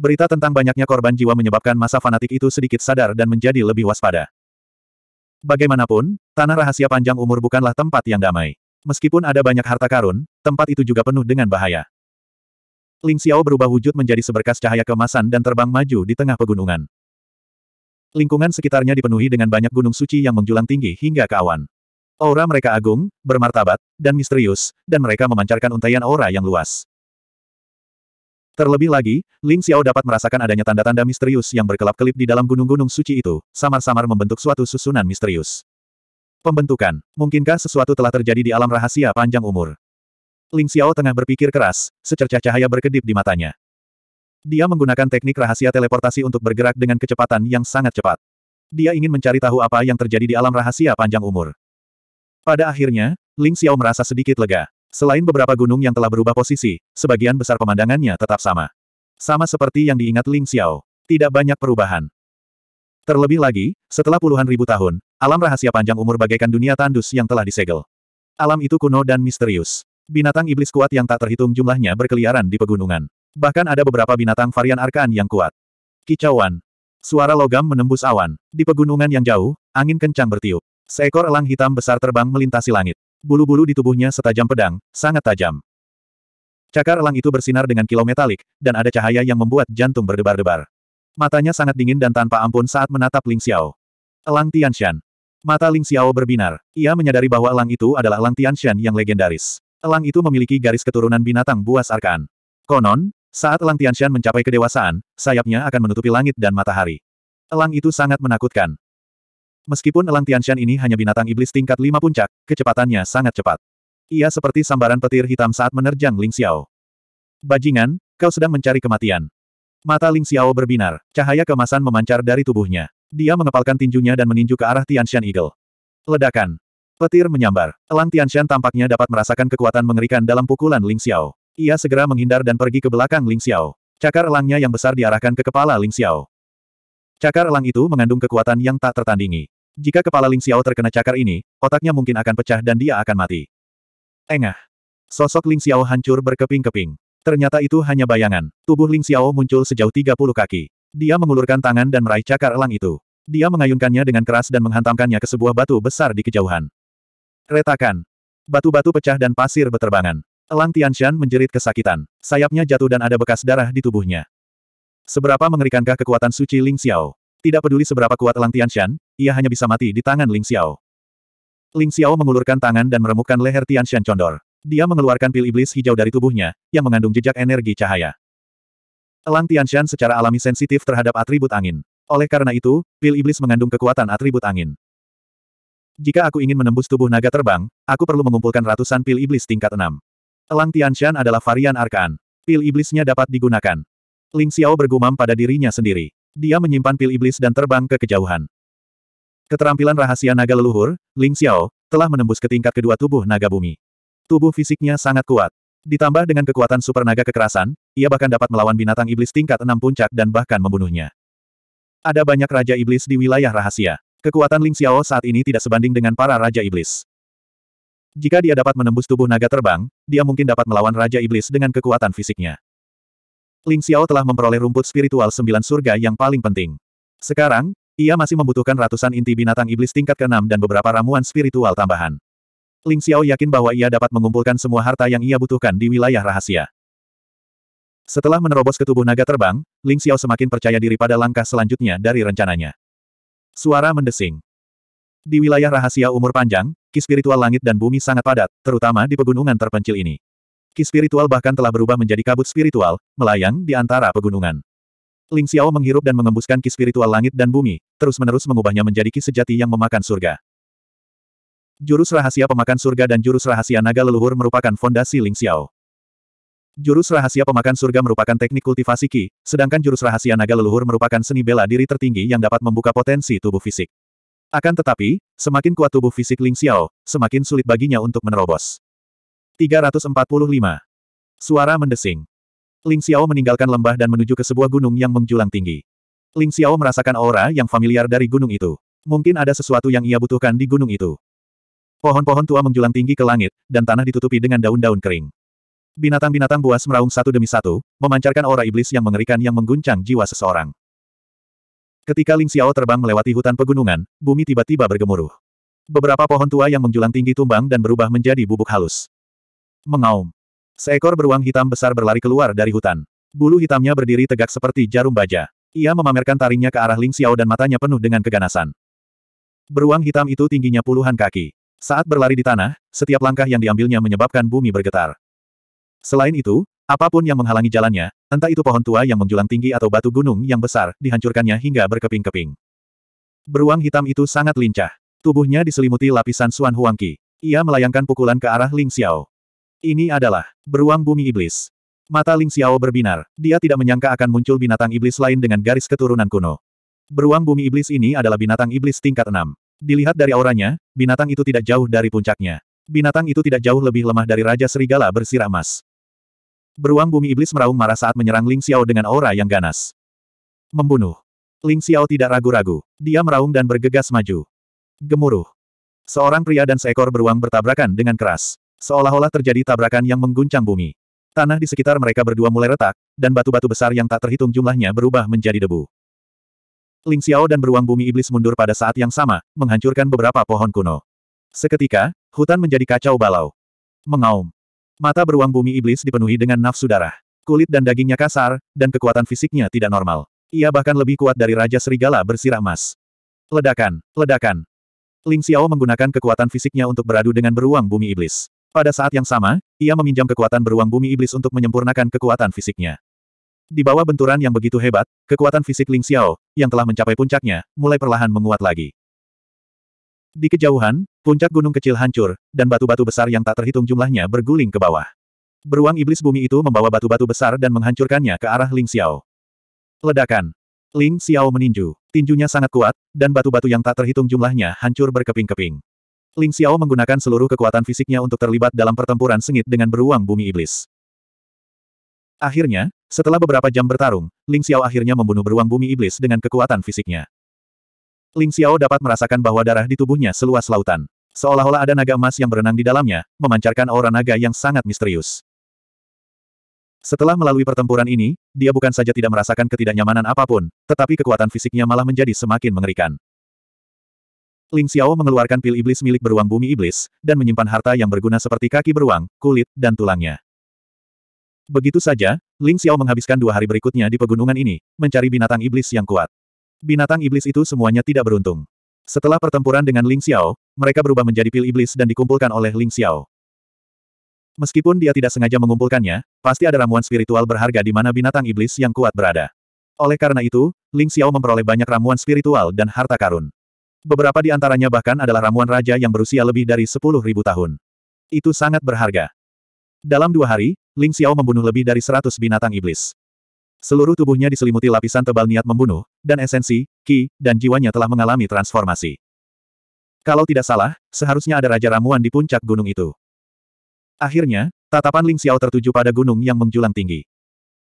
Berita tentang banyaknya korban jiwa menyebabkan masa fanatik itu sedikit sadar dan menjadi lebih waspada. Bagaimanapun, tanah rahasia panjang umur bukanlah tempat yang damai. Meskipun ada banyak harta karun, tempat itu juga penuh dengan bahaya. Ling Xiao berubah wujud menjadi seberkas cahaya kemasan dan terbang maju di tengah pegunungan. Lingkungan sekitarnya dipenuhi dengan banyak gunung suci yang menjulang tinggi hingga ke awan. Aura mereka agung, bermartabat, dan misterius, dan mereka memancarkan untaian aura yang luas. Terlebih lagi, Ling Xiao dapat merasakan adanya tanda-tanda misterius yang berkelap-kelip di dalam gunung-gunung suci itu, samar-samar membentuk suatu susunan misterius. Pembentukan. Mungkinkah sesuatu telah terjadi di alam rahasia panjang umur? Ling Xiao tengah berpikir keras, secercah cahaya berkedip di matanya. Dia menggunakan teknik rahasia teleportasi untuk bergerak dengan kecepatan yang sangat cepat. Dia ingin mencari tahu apa yang terjadi di alam rahasia panjang umur. Pada akhirnya, Ling Xiao merasa sedikit lega. Selain beberapa gunung yang telah berubah posisi, sebagian besar pemandangannya tetap sama. Sama seperti yang diingat Ling Xiao. Tidak banyak perubahan. Terlebih lagi, setelah puluhan ribu tahun, alam rahasia panjang umur bagaikan dunia tandus yang telah disegel. Alam itu kuno dan misterius. Binatang iblis kuat yang tak terhitung jumlahnya berkeliaran di pegunungan. Bahkan ada beberapa binatang varian arkaan yang kuat. Kicauan. Suara logam menembus awan. Di pegunungan yang jauh, angin kencang bertiup. Seekor elang hitam besar terbang melintasi langit. Bulu-bulu di tubuhnya setajam pedang, sangat tajam. Cakar elang itu bersinar dengan kilau metalik, dan ada cahaya yang membuat jantung berdebar-debar. Matanya sangat dingin dan tanpa ampun saat menatap Ling Xiao. Elang Tianshan. Mata Ling Xiao berbinar. Ia menyadari bahwa elang itu adalah elang Tianshan yang legendaris. Elang itu memiliki garis keturunan binatang buas arkaan. Konon, saat elang Tianshan mencapai kedewasaan, sayapnya akan menutupi langit dan matahari. Elang itu sangat menakutkan. Meskipun elang Tianshan ini hanya binatang iblis tingkat lima puncak, kecepatannya sangat cepat. Ia seperti sambaran petir hitam saat menerjang Ling Xiao. Bajingan, kau sedang mencari kematian. Mata Ling Xiao berbinar, cahaya kemasan memancar dari tubuhnya. Dia mengepalkan tinjunya dan meninju ke arah Tianshan Eagle. Ledakan. Petir menyambar. Elang Tianshan tampaknya dapat merasakan kekuatan mengerikan dalam pukulan Ling Xiao. Ia segera menghindar dan pergi ke belakang Ling Xiao. Cakar elangnya yang besar diarahkan ke kepala Ling Xiao. Cakar elang itu mengandung kekuatan yang tak tertandingi. Jika kepala Ling Xiao terkena cakar ini, otaknya mungkin akan pecah dan dia akan mati. Engah. Sosok Ling Xiao hancur berkeping-keping. Ternyata itu hanya bayangan. Tubuh Ling Xiao muncul sejauh 30 kaki. Dia mengulurkan tangan dan meraih cakar elang itu. Dia mengayunkannya dengan keras dan menghantamkannya ke sebuah batu besar di kejauhan. Retakan. Batu-batu pecah dan pasir beterbangan. Elang Tianshan menjerit kesakitan. Sayapnya jatuh dan ada bekas darah di tubuhnya. Seberapa mengerikankah kekuatan suci Ling Xiao? Tidak peduli seberapa kuat Elang Tianshan, ia hanya bisa mati di tangan Ling Xiao. Ling Xiao mengulurkan tangan dan meremukkan leher Tianshan condor. Dia mengeluarkan pil iblis hijau dari tubuhnya, yang mengandung jejak energi cahaya. Elang Tianshan secara alami sensitif terhadap atribut angin. Oleh karena itu, pil iblis mengandung kekuatan atribut angin. Jika aku ingin menembus tubuh naga terbang, aku perlu mengumpulkan ratusan pil iblis tingkat 6. Elang Tianshan adalah varian arkaan. Pil iblisnya dapat digunakan. Ling Xiao bergumam pada dirinya sendiri. Dia menyimpan pil iblis dan terbang ke kejauhan. Keterampilan rahasia naga leluhur, Ling Xiao, telah menembus ke tingkat kedua tubuh naga bumi. Tubuh fisiknya sangat kuat. Ditambah dengan kekuatan super naga kekerasan, ia bahkan dapat melawan binatang iblis tingkat enam puncak dan bahkan membunuhnya. Ada banyak Raja Iblis di wilayah rahasia. Kekuatan Ling Xiao saat ini tidak sebanding dengan para Raja Iblis. Jika dia dapat menembus tubuh naga terbang, dia mungkin dapat melawan Raja Iblis dengan kekuatan fisiknya. Ling Xiao telah memperoleh rumput spiritual sembilan surga yang paling penting. Sekarang, ia masih membutuhkan ratusan inti binatang iblis tingkat ke-6 dan beberapa ramuan spiritual tambahan. Ling Xiao yakin bahwa ia dapat mengumpulkan semua harta yang ia butuhkan di wilayah rahasia. Setelah menerobos ke tubuh naga terbang, Ling Xiao semakin percaya diri pada langkah selanjutnya dari rencananya. Suara mendesing. Di wilayah rahasia umur panjang, ki spiritual langit dan bumi sangat padat, terutama di pegunungan terpencil ini. Ki spiritual bahkan telah berubah menjadi kabut spiritual, melayang di antara pegunungan. Ling Xiao menghirup dan mengembuskan ki spiritual langit dan bumi, terus-menerus mengubahnya menjadi ki sejati yang memakan surga. Jurus rahasia pemakan surga dan jurus rahasia naga leluhur merupakan fondasi Ling Xiao. Jurus rahasia pemakan surga merupakan teknik kultivasi Qi, sedangkan jurus rahasia naga leluhur merupakan seni bela diri tertinggi yang dapat membuka potensi tubuh fisik. Akan tetapi, semakin kuat tubuh fisik Ling Xiao, semakin sulit baginya untuk menerobos. 345. Suara mendesing. Ling Xiao meninggalkan lembah dan menuju ke sebuah gunung yang menjulang tinggi. Ling Xiao merasakan aura yang familiar dari gunung itu. Mungkin ada sesuatu yang ia butuhkan di gunung itu. Pohon-pohon tua menjulang tinggi ke langit, dan tanah ditutupi dengan daun-daun kering. Binatang-binatang buas meraung satu demi satu, memancarkan aura iblis yang mengerikan yang mengguncang jiwa seseorang. Ketika Ling Xiao terbang melewati hutan pegunungan, bumi tiba-tiba bergemuruh. Beberapa pohon tua yang menjulang tinggi tumbang dan berubah menjadi bubuk halus. Mengaum. Seekor beruang hitam besar berlari keluar dari hutan. Bulu hitamnya berdiri tegak seperti jarum baja. Ia memamerkan taringnya ke arah Ling Xiao dan matanya penuh dengan keganasan. Beruang hitam itu tingginya puluhan kaki. Saat berlari di tanah, setiap langkah yang diambilnya menyebabkan bumi bergetar. Selain itu, apa pun yang menghalangi jalannya, entah itu pohon tua yang menjulang tinggi atau batu gunung yang besar, dihancurkannya hingga berkeping-keping. Beruang hitam itu sangat lincah. Tubuhnya diselimuti lapisan Suan Huangqi. Ia melayangkan pukulan ke arah Ling Xiao. Ini adalah beruang bumi iblis. Mata Ling Xiao berbinar. Dia tidak menyangka akan muncul binatang iblis lain dengan garis keturunan kuno. Beruang bumi iblis ini adalah binatang iblis tingkat 6. Dilihat dari auranya, binatang itu tidak jauh dari puncaknya. Binatang itu tidak jauh lebih lemah dari Raja Serigala bersirah emas. Beruang bumi iblis meraung marah saat menyerang Ling Xiao dengan aura yang ganas. Membunuh. Ling Xiao tidak ragu-ragu. Dia meraung dan bergegas maju. Gemuruh. Seorang pria dan seekor beruang bertabrakan dengan keras. Seolah-olah terjadi tabrakan yang mengguncang bumi. Tanah di sekitar mereka berdua mulai retak, dan batu-batu besar yang tak terhitung jumlahnya berubah menjadi debu. Ling Xiao dan beruang bumi iblis mundur pada saat yang sama, menghancurkan beberapa pohon kuno. Seketika, hutan menjadi kacau balau. Mengaum. Mata beruang bumi iblis dipenuhi dengan nafsu darah. Kulit dan dagingnya kasar, dan kekuatan fisiknya tidak normal. Ia bahkan lebih kuat dari Raja Serigala bersirah emas. Ledakan, ledakan. Ling Xiao menggunakan kekuatan fisiknya untuk beradu dengan beruang bumi iblis. Pada saat yang sama, ia meminjam kekuatan beruang bumi iblis untuk menyempurnakan kekuatan fisiknya. Di bawah benturan yang begitu hebat, kekuatan fisik Ling Xiao, yang telah mencapai puncaknya, mulai perlahan menguat lagi. Di kejauhan, puncak gunung kecil hancur, dan batu-batu besar yang tak terhitung jumlahnya berguling ke bawah. Beruang iblis bumi itu membawa batu-batu besar dan menghancurkannya ke arah Ling Xiao. Ledakan. Ling Xiao meninju. Tinjunya sangat kuat, dan batu-batu yang tak terhitung jumlahnya hancur berkeping-keping. Ling Xiao menggunakan seluruh kekuatan fisiknya untuk terlibat dalam pertempuran sengit dengan beruang bumi iblis. Akhirnya, setelah beberapa jam bertarung, Ling Xiao akhirnya membunuh beruang bumi iblis dengan kekuatan fisiknya. Ling Xiao dapat merasakan bahwa darah di tubuhnya seluas lautan. Seolah-olah ada naga emas yang berenang di dalamnya, memancarkan aura naga yang sangat misterius. Setelah melalui pertempuran ini, dia bukan saja tidak merasakan ketidaknyamanan apa pun, tetapi kekuatan fisiknya malah menjadi semakin mengerikan. Ling Xiao mengeluarkan pil iblis milik beruang bumi iblis, dan menyimpan harta yang berguna seperti kaki beruang, kulit, dan tulangnya. Begitu saja, Ling Xiao menghabiskan dua hari berikutnya di pegunungan ini, mencari binatang iblis yang kuat. Binatang iblis itu semuanya tidak beruntung. Setelah pertempuran dengan Ling Xiao, mereka berubah menjadi pil iblis dan dikumpulkan oleh Ling Xiao. Meskipun dia tidak sengaja mengumpulkannya, pasti ada ramuan spiritual berharga di mana binatang iblis yang kuat berada. Oleh karena itu, Ling Xiao memperoleh banyak ramuan spiritual dan harta karun. Beberapa di antaranya bahkan adalah ramuan raja yang berusia lebih dari 10.000 tahun. Itu sangat berharga. Dalam dua hari, Ling Xiao membunuh lebih dari 100 binatang iblis. Seluruh tubuhnya diselimuti lapisan tebal niat membunuh, dan esensi, ki, dan jiwanya telah mengalami transformasi. Kalau tidak salah, seharusnya ada Raja Ramuan di puncak gunung itu. Akhirnya, tatapan Ling Xiao tertuju pada gunung yang menjulang tinggi.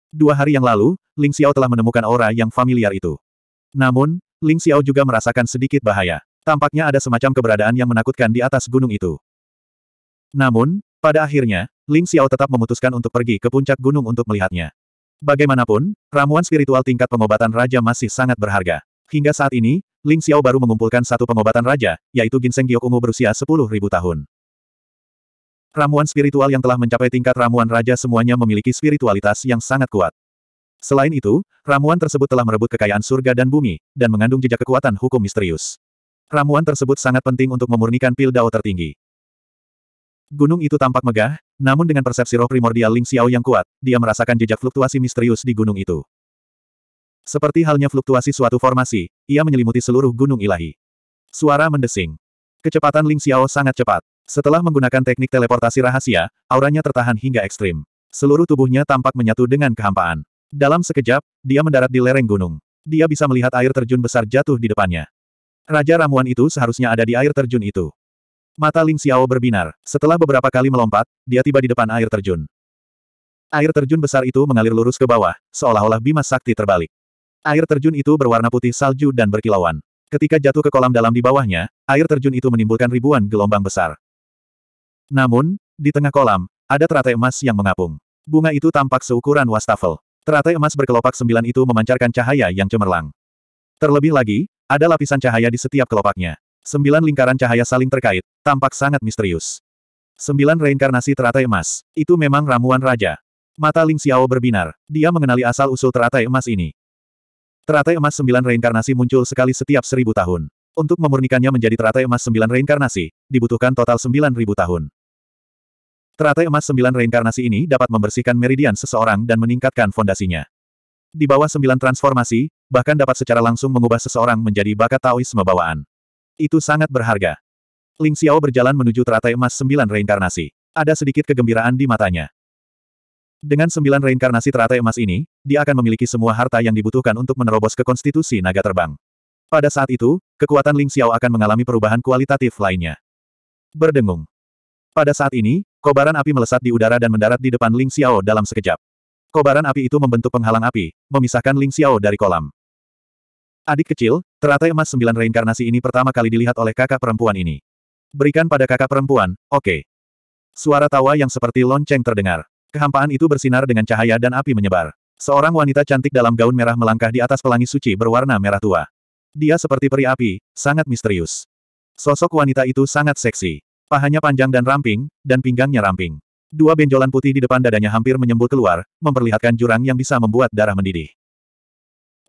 Dua hari yang lalu, Ling Xiao telah menemukan aura yang familiar itu. Namun, Ling Xiao juga merasakan sedikit bahaya. Tampaknya ada semacam keberadaan yang menakutkan di atas gunung itu. Namun, pada akhirnya, Ling Xiao tetap memutuskan untuk pergi ke puncak gunung untuk melihatnya. Bagaimanapun, ramuan spiritual tingkat pengobatan raja masih sangat berharga. Hingga saat ini, Ling Xiao baru mengumpulkan satu pengobatan raja, yaitu ginseng giok ungu berusia 10.000 tahun. Ramuan spiritual yang telah mencapai tingkat ramuan raja semuanya memiliki spiritualitas yang sangat kuat. Selain itu, ramuan tersebut telah merebut kekayaan surga dan bumi, dan mengandung jejak kekuatan hukum misterius. Ramuan tersebut sangat penting untuk memurnikan pil dao tertinggi. Gunung itu tampak megah, namun dengan persepsi roh primordial Ling Xiao yang kuat, dia merasakan jejak fluktuasi misterius di gunung itu. Seperti halnya fluktuasi suatu formasi, ia menyelimuti seluruh gunung ilahi. Suara mendesing. Kecepatan Ling Xiao sangat cepat. Setelah menggunakan teknik teleportasi rahasia, auranya tertahan hingga ekstrim. Seluruh tubuhnya tampak menyatu dengan kehampaan. Dalam sekejap, dia mendarat di lereng gunung. Dia bisa melihat air terjun besar jatuh di depannya. Raja ramuan itu seharusnya ada di air terjun itu. Mata Ling Xiao berbinar. Setelah beberapa kali melompat, dia tiba di depan air terjun. Air terjun besar itu mengalir lurus ke bawah, seolah-olah bima sakti terbalik. Air terjun itu berwarna putih salju dan berkilauan. Ketika jatuh ke kolam dalam di bawahnya, air terjun itu menimbulkan ribuan gelombang besar. Namun, di tengah kolam, ada teratai emas yang mengapung. Bunga itu tampak seukuran wastafel. Teratai emas berkelopak sembilan itu memancarkan cahaya yang cemerlang. Terlebih lagi, ada lapisan cahaya di setiap kelopaknya. Sembilan lingkaran cahaya saling terkait, tampak sangat misterius. Sembilan reinkarnasi teratai emas. Itu memang ramuan raja. Mata Ling Xiao berbinar. Dia mengenali asal-usul teratai emas ini. Teratai emas sembilan reinkarnasi muncul sekali setiap seribu tahun. Untuk memurnikannya menjadi teratai emas sembilan reinkarnasi, dibutuhkan total sembilan ribu tahun. Teratai emas sembilan reinkarnasi ini dapat membersihkan meridian seseorang dan meningkatkan fondasinya. Di bawah sembilan transformasi, bahkan dapat secara langsung mengubah seseorang menjadi bakat Taoisme bawaan. Itu sangat berharga. Ling Xiao berjalan menuju teratai emas sembilan reinkarnasi. Ada sedikit kegembiraan di matanya. Dengan sembilan reinkarnasi teratai emas ini, dia akan memiliki semua harta yang dibutuhkan untuk menerobos ke konstitusi naga terbang. Pada saat itu, kekuatan Ling Xiao akan mengalami perubahan kualitatif lainnya. Berdengung. Pada saat ini, kobaran api melesat di udara dan mendarat di depan Ling Xiao dalam sekejap. Kobaran api itu membentuk penghalang api, memisahkan Ling Xiao dari kolam. Adik kecil, teratai emas sembilan reinkarnasi ini pertama kali dilihat oleh kakak perempuan ini. Berikan pada kakak perempuan, oke. Okay. Suara tawa yang seperti lonceng terdengar. Kehampaan itu bersinar dengan cahaya dan api menyebar. Seorang wanita cantik dalam gaun merah melangkah di atas pelangi suci berwarna merah tua. Dia seperti peri api, sangat misterius. Sosok wanita itu sangat seksi. Pahanya panjang dan ramping, dan pinggangnya ramping. Dua benjolan putih di depan dadanya hampir menyembul keluar, memperlihatkan jurang yang bisa membuat darah mendidih.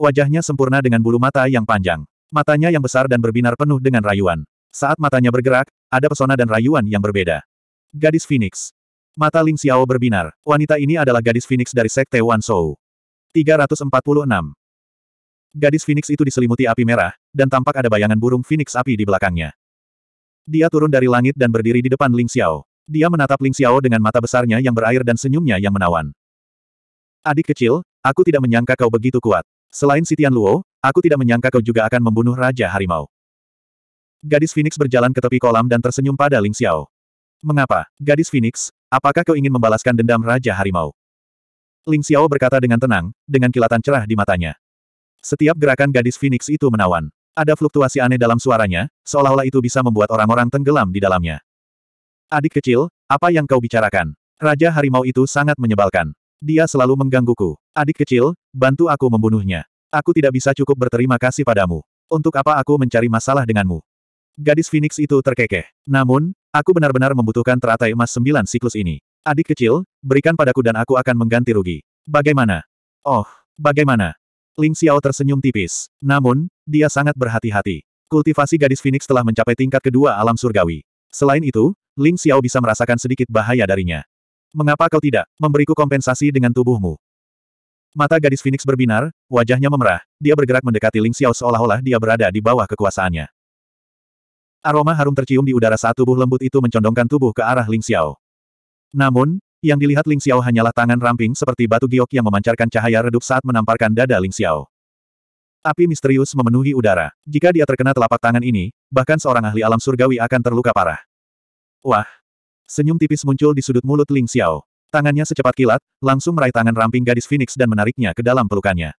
Wajahnya sempurna dengan bulu mata yang panjang. Matanya yang besar dan berbinar penuh dengan rayuan. Saat matanya bergerak, ada pesona dan rayuan yang berbeda. Gadis Phoenix. Mata Ling Xiao berbinar. Wanita ini adalah gadis Phoenix dari Sekte Wan Shou. 346. Gadis Phoenix itu diselimuti api merah, dan tampak ada bayangan burung Phoenix api di belakangnya. Dia turun dari langit dan berdiri di depan Ling Xiao. Dia menatap Ling Xiao dengan mata besarnya yang berair dan senyumnya yang menawan. Adik kecil, aku tidak menyangka kau begitu kuat. Selain Sitian Luo, aku tidak menyangka kau juga akan membunuh Raja Harimau. Gadis Phoenix berjalan ke tepi kolam dan tersenyum pada Ling Xiao. Mengapa, gadis Phoenix, apakah kau ingin membalaskan dendam Raja Harimau? Ling Xiao berkata dengan tenang, dengan kilatan cerah di matanya. Setiap gerakan gadis Phoenix itu menawan. Ada fluktuasi aneh dalam suaranya, seolah-olah itu bisa membuat orang-orang tenggelam di dalamnya. Adik kecil, apa yang kau bicarakan? Raja harimau itu sangat menyebalkan. Dia selalu menggangguku. Adik kecil, bantu aku membunuhnya. Aku tidak bisa cukup berterima kasih padamu. Untuk apa aku mencari masalah denganmu? Gadis Phoenix itu terkekeh. Namun, aku benar-benar membutuhkan teratai emas sembilan siklus ini. Adik kecil, berikan padaku dan aku akan mengganti rugi. Bagaimana? Oh, bagaimana? Ling Xiao tersenyum tipis. Namun, dia sangat berhati-hati. Kultivasi gadis Phoenix telah mencapai tingkat kedua alam surgawi. Selain itu, Ling Xiao bisa merasakan sedikit bahaya darinya. Mengapa kau tidak memberiku kompensasi dengan tubuhmu? Mata gadis Phoenix berbinar, wajahnya memerah, dia bergerak mendekati Ling Xiao seolah-olah dia berada di bawah kekuasaannya. Aroma harum tercium di udara saat tubuh lembut itu mencondongkan tubuh ke arah Ling Xiao. Namun, yang dilihat Ling Xiao hanyalah tangan ramping seperti batu giok yang memancarkan cahaya redup saat menamparkan dada Ling Xiao. Api misterius memenuhi udara. Jika dia terkena telapak tangan ini, bahkan seorang ahli alam surgawi akan terluka parah. Wah! Senyum tipis muncul di sudut mulut Ling Xiao. Tangannya secepat kilat, langsung meraih tangan ramping gadis Phoenix dan menariknya ke dalam pelukannya.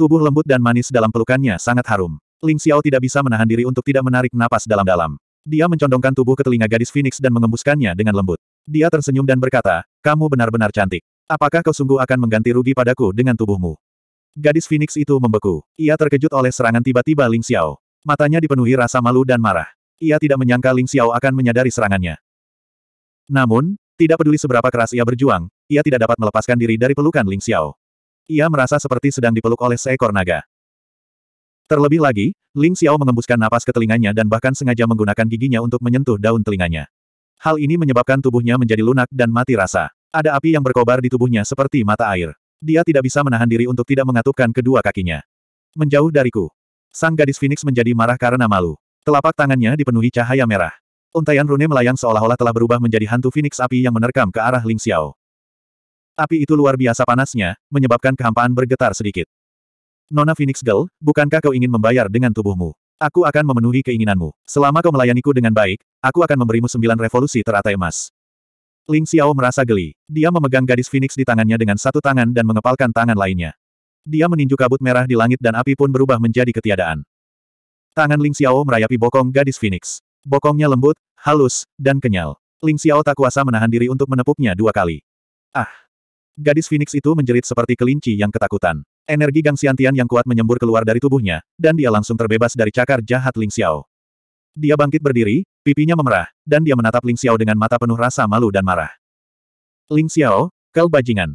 Tubuh lembut dan manis dalam pelukannya sangat harum. Ling Xiao tidak bisa menahan diri untuk tidak menarik napas dalam-dalam. Dia mencondongkan tubuh ke telinga gadis Phoenix dan mengembuskannya dengan lembut. Dia tersenyum dan berkata, kamu benar-benar cantik. Apakah kau sungguh akan mengganti rugi padaku dengan tubuhmu? Gadis Phoenix itu membeku. Ia terkejut oleh serangan tiba-tiba Ling Xiao. Matanya dipenuhi rasa malu dan marah. Ia tidak menyangka Ling Xiao akan menyadari serangannya. Namun, tidak peduli seberapa keras ia berjuang, ia tidak dapat melepaskan diri dari pelukan Ling Xiao. Ia merasa seperti sedang dipeluk oleh seekor naga. Terlebih lagi, Ling Xiao mengembuskan napas ke telinganya dan bahkan sengaja menggunakan giginya untuk menyentuh daun telinganya. Hal ini menyebabkan tubuhnya menjadi lunak dan mati rasa. Ada api yang berkobar di tubuhnya seperti mata air. Dia tidak bisa menahan diri untuk tidak mengatupkan kedua kakinya. Menjauh dariku. Sang gadis Phoenix menjadi marah karena malu. Telapak tangannya dipenuhi cahaya merah. Untaian rune melayang seolah-olah telah berubah menjadi hantu Phoenix api yang menerkam ke arah Ling Xiao. Api itu luar biasa panasnya, menyebabkan kehampaan bergetar sedikit. Nona Phoenix Girl, bukankah kau ingin membayar dengan tubuhmu? Aku akan memenuhi keinginanmu. Selama kau melayaniku dengan baik, aku akan memberimu sembilan revolusi teratai emas. Ling Xiao merasa geli. Dia memegang gadis Phoenix di tangannya dengan satu tangan dan mengepalkan tangan lainnya. Dia meninju kabut merah di langit dan api pun berubah menjadi ketiadaan. Tangan Ling Xiao merayapi bokong gadis Phoenix. Bokongnya lembut, halus, dan kenyal. Ling Xiao tak kuasa menahan diri untuk menepuknya dua kali. Ah! Gadis Phoenix itu menjerit seperti kelinci yang ketakutan. Energi Gang Xiantian yang kuat menyembur keluar dari tubuhnya, dan dia langsung terbebas dari cakar jahat Ling Xiao. Dia bangkit berdiri, pipinya memerah, dan dia menatap Ling Xiao dengan mata penuh rasa malu dan marah. Ling Xiao, kel bajingan.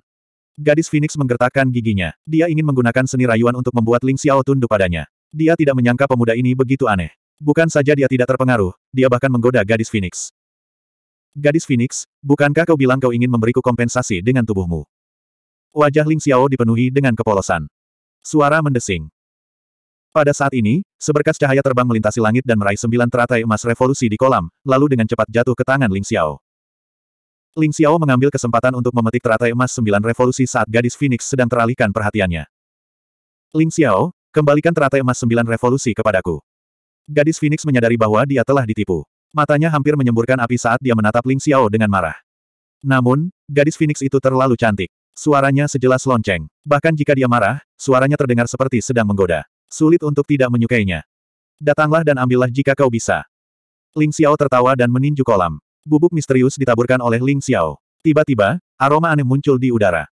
Gadis Phoenix menggertakkan giginya. Dia ingin menggunakan seni rayuan untuk membuat Ling Xiao tunduk padanya. Dia tidak menyangka pemuda ini begitu aneh. Bukan saja dia tidak terpengaruh, dia bahkan menggoda gadis Phoenix. Gadis Phoenix, bukankah kau bilang kau ingin memberiku kompensasi dengan tubuhmu? Wajah Ling Xiao dipenuhi dengan kepolosan. Suara mendesing. Pada saat ini, seberkas cahaya terbang melintasi langit dan meraih sembilan teratai emas revolusi di kolam, lalu dengan cepat jatuh ke tangan Ling Xiao. Ling Xiao mengambil kesempatan untuk memetik teratai emas sembilan revolusi saat gadis Phoenix sedang teralihkan perhatiannya. Ling Xiao, kembalikan teratai emas sembilan revolusi kepadaku. Gadis Phoenix menyadari bahwa dia telah ditipu. Matanya hampir menyemburkan api saat dia menatap Ling Xiao dengan marah. Namun, gadis Phoenix itu terlalu cantik. Suaranya sejelas lonceng. Bahkan jika dia marah, suaranya terdengar seperti sedang menggoda. Sulit untuk tidak menyukainya. Datanglah dan ambillah jika kau bisa. Ling Xiao tertawa dan meninju kolam. Bubuk misterius ditaburkan oleh Ling Xiao. Tiba-tiba, aroma aneh muncul di udara.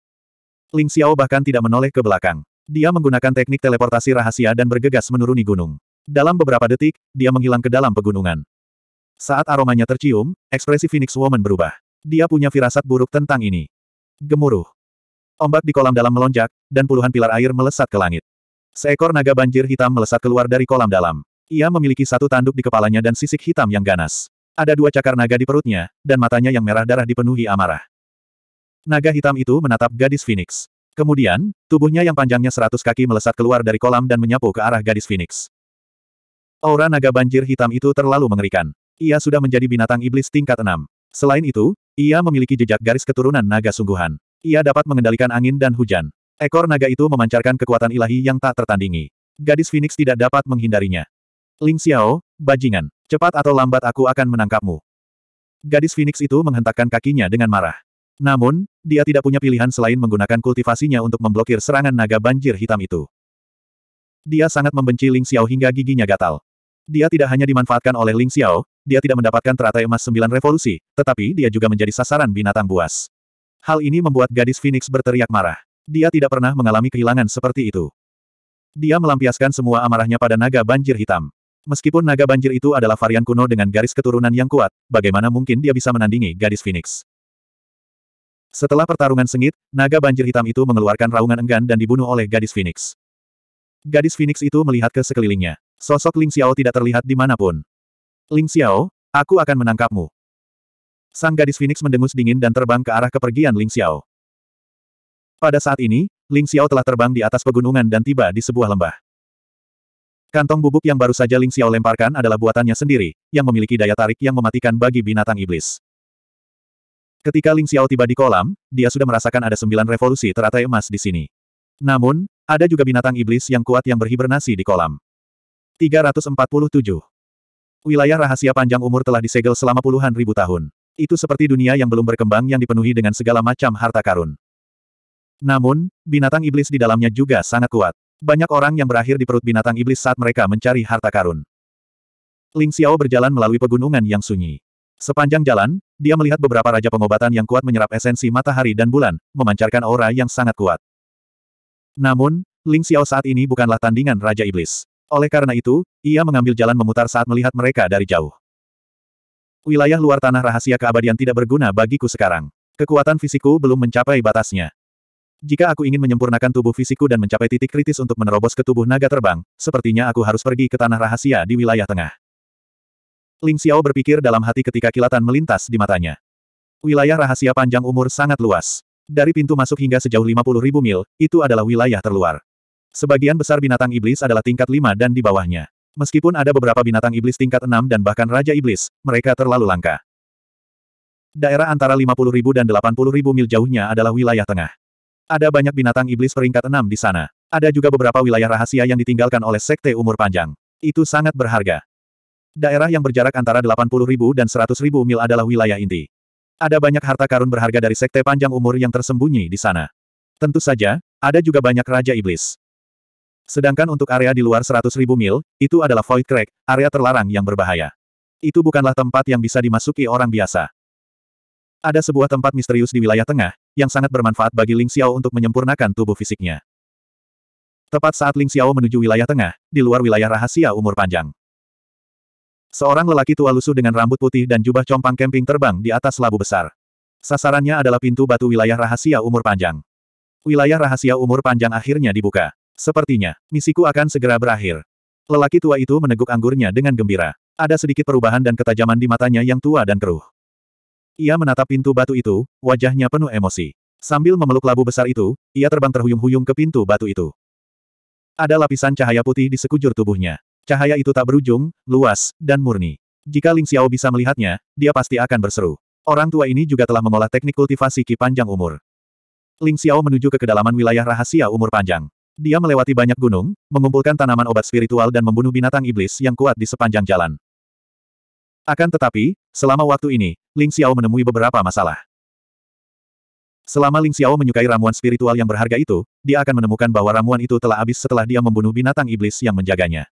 Ling Xiao bahkan tidak menoleh ke belakang. Dia menggunakan teknik teleportasi rahasia dan bergegas menuruni gunung. Dalam beberapa detik, dia menghilang ke dalam pegunungan. Saat aromanya tercium, ekspresi Phoenix Woman berubah. Dia punya firasat buruk tentang ini. Gemuruh. Ombak di kolam dalam melonjak, dan puluhan pilar air melesat ke langit. Seekor naga banjir hitam melesat keluar dari kolam dalam. Ia memiliki satu tanduk di kepalanya dan sisik hitam yang ganas. Ada dua cakar naga di perutnya, dan matanya yang merah darah dipenuhi amarah. Naga hitam itu menatap gadis Phoenix. Kemudian, tubuhnya yang panjangnya seratus kaki melesat keluar dari kolam dan menyapu ke arah gadis Phoenix. Aura naga banjir hitam itu terlalu mengerikan. Ia sudah menjadi binatang iblis tingkat enam. Selain itu, ia memiliki jejak garis keturunan naga sungguhan. Ia dapat mengendalikan angin dan hujan. Ekor naga itu memancarkan kekuatan ilahi yang tak tertandingi. Gadis Phoenix tidak dapat menghindarinya. Ling Xiao, bajingan. Cepat atau lambat aku akan menangkapmu. Gadis Phoenix itu menghentakkan kakinya dengan marah. Namun, dia tidak punya pilihan selain menggunakan kultivasinya untuk memblokir serangan naga banjir hitam itu. Dia sangat membenci Ling Xiao hingga giginya gatal. Dia tidak hanya dimanfaatkan oleh Ling Xiao, dia tidak mendapatkan teratai emas sembilan revolusi, tetapi dia juga menjadi sasaran binatang buas. Hal ini membuat gadis Phoenix berteriak marah. Dia tidak pernah mengalami kehilangan seperti itu. Dia melampiaskan semua amarahnya pada naga banjir hitam. Meskipun naga banjir itu adalah varian kuno dengan garis keturunan yang kuat, bagaimana mungkin dia bisa menandingi gadis Phoenix? Setelah pertarungan sengit, naga banjir hitam itu mengeluarkan raungan enggan dan dibunuh oleh gadis Phoenix. Gadis Phoenix itu melihat ke sekelilingnya. Sosok Ling Xiao tidak terlihat di mana pun. Ling Xiao, aku akan menangkapmu. Sang gadis Phoenix mendengus dingin dan terbang ke arah kepergian Ling Xiao. Pada saat ini, Ling Xiao telah terbang di atas pegunungan dan tiba di sebuah lembah. Kantong bubuk yang baru saja Ling Xiao lemparkan adalah buatannya sendiri, yang memiliki daya tarik yang mematikan bagi binatang iblis. Ketika Ling Xiao tiba di kolam, dia sudah merasakan ada sembilan revolusi teratai emas di sini. Namun, ada juga binatang iblis yang kuat yang berhibernasi di kolam. 347. Wilayah rahasia panjang umur telah disegel selama puluhan ribu tahun. Itu seperti dunia yang belum berkembang yang dipenuhi dengan segala macam harta karun. Namun, binatang iblis di dalamnya juga sangat kuat. Banyak orang yang berakhir di perut binatang iblis saat mereka mencari harta karun. Ling Xiao berjalan melalui pegunungan yang sunyi. Sepanjang jalan, dia melihat beberapa raja pengobatan yang kuat menyerap esensi matahari dan bulan, memancarkan aura yang sangat kuat. Namun, Ling Xiao saat ini bukanlah tandingan Raja Iblis. Oleh karena itu, ia mengambil jalan memutar saat melihat mereka dari jauh. Wilayah luar tanah rahasia keabadian tidak berguna bagiku sekarang. Kekuatan fisikku belum mencapai batasnya. Jika aku ingin menyempurnakan tubuh fisikku dan mencapai titik kritis untuk menerobos ke tubuh naga terbang, sepertinya aku harus pergi ke tanah rahasia di wilayah tengah. Ling Xiao berpikir dalam hati ketika kilatan melintas di matanya. Wilayah rahasia panjang umur sangat luas. Dari pintu masuk hingga sejauh 50 ribu mil, itu adalah wilayah terluar. Sebagian besar binatang iblis adalah tingkat 5 dan di bawahnya. Meskipun ada beberapa binatang iblis tingkat 6 dan bahkan Raja Iblis, mereka terlalu langka. Daerah antara 50 ribu dan 80 ribu mil jauhnya adalah wilayah tengah. Ada banyak binatang iblis peringkat enam di sana. Ada juga beberapa wilayah rahasia yang ditinggalkan oleh Sekte Umur Panjang. Itu sangat berharga. Daerah yang berjarak antara 80 ribu dan 100 ribu mil adalah wilayah inti. Ada banyak harta karun berharga dari Sekte Panjang Umur yang tersembunyi di sana. Tentu saja, ada juga banyak Raja Iblis. Sedangkan untuk area di luar 100 ribu mil, itu adalah Void Crack, area terlarang yang berbahaya. Itu bukanlah tempat yang bisa dimasuki orang biasa. Ada sebuah tempat misterius di wilayah tengah, yang sangat bermanfaat bagi Ling Xiao untuk menyempurnakan tubuh fisiknya. Tepat saat Ling Xiao menuju wilayah tengah, di luar wilayah rahasia umur panjang. Seorang lelaki tua lusuh dengan rambut putih dan jubah compang camping terbang di atas labu besar. Sasarannya adalah pintu batu wilayah rahasia umur panjang. Wilayah rahasia umur panjang akhirnya dibuka. Sepertinya, misiku akan segera berakhir. Lelaki tua itu meneguk anggurnya dengan gembira. Ada sedikit perubahan dan ketajaman di matanya yang tua dan keruh. Ia menatap pintu batu itu, wajahnya penuh emosi. Sambil memeluk labu besar itu, ia terbang terhuyung-huyung ke pintu batu itu. Ada lapisan cahaya putih di sekujur tubuhnya. Cahaya itu tak berujung, luas, dan murni. Jika Ling Xiao bisa melihatnya, dia pasti akan berseru. Orang tua ini juga telah mengolah teknik kultivasi ki panjang umur. Ling Xiao menuju ke kedalaman wilayah rahasia umur panjang. Dia melewati banyak gunung, mengumpulkan tanaman obat spiritual dan membunuh binatang iblis yang kuat di sepanjang jalan. Akan tetapi, selama waktu ini, Ling Xiao menemui beberapa masalah. Selama Ling Xiao menyukai ramuan spiritual yang berharga itu, dia akan menemukan bahwa ramuan itu telah habis setelah dia membunuh binatang iblis yang menjaganya.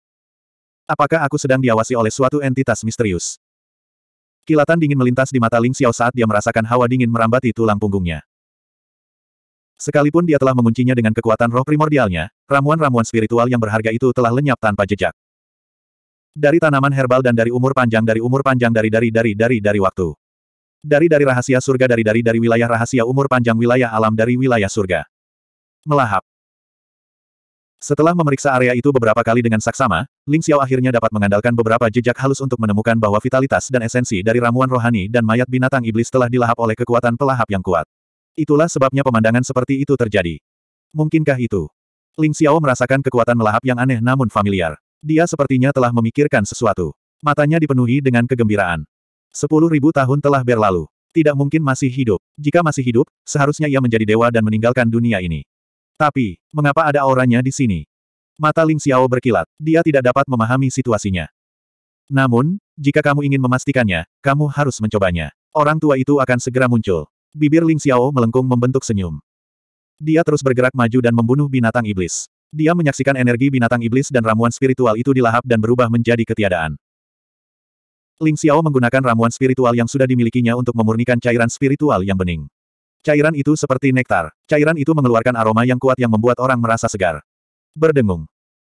Apakah aku sedang diawasi oleh suatu entitas misterius? Kilatan dingin melintas di mata Ling Xiao saat dia merasakan hawa dingin merambati tulang punggungnya. Sekalipun dia telah menguncinya dengan kekuatan roh primordialnya, ramuan-ramuan spiritual yang berharga itu telah lenyap tanpa jejak. Dari tanaman herbal dan dari umur panjang dari umur panjang dari dari dari dari dari waktu. Dari dari rahasia surga dari dari dari wilayah rahasia umur panjang wilayah alam dari wilayah surga. Melahap. Setelah memeriksa area itu beberapa kali dengan saksama, Ling Xiao akhirnya dapat mengandalkan beberapa jejak halus untuk menemukan bahwa vitalitas dan esensi dari ramuan rohani dan mayat binatang iblis telah dilahap oleh kekuatan pelahap yang kuat. Itulah sebabnya pemandangan seperti itu terjadi. Mungkinkah itu? Ling Xiao merasakan kekuatan melahap yang aneh namun familiar. Dia sepertinya telah memikirkan sesuatu. Matanya dipenuhi dengan kegembiraan. Sepuluh ribu tahun telah berlalu. Tidak mungkin masih hidup. Jika masih hidup, seharusnya ia menjadi dewa dan meninggalkan dunia ini. Tapi, mengapa ada auranya di sini? Mata Ling Xiao berkilat. Dia tidak dapat memahami situasinya. Namun, jika kamu ingin memastikannya, kamu harus mencobanya. Orang tua itu akan segera muncul. Bibir Ling Xiao melengkung membentuk senyum. Dia terus bergerak maju dan membunuh binatang iblis. Dia menyaksikan energi binatang iblis dan ramuan spiritual itu dilahap dan berubah menjadi ketiadaan. Ling Xiao menggunakan ramuan spiritual yang sudah dimilikinya untuk memurnikan cairan spiritual yang bening. Cairan itu seperti nektar. Cairan itu mengeluarkan aroma yang kuat yang membuat orang merasa segar. Berdengung.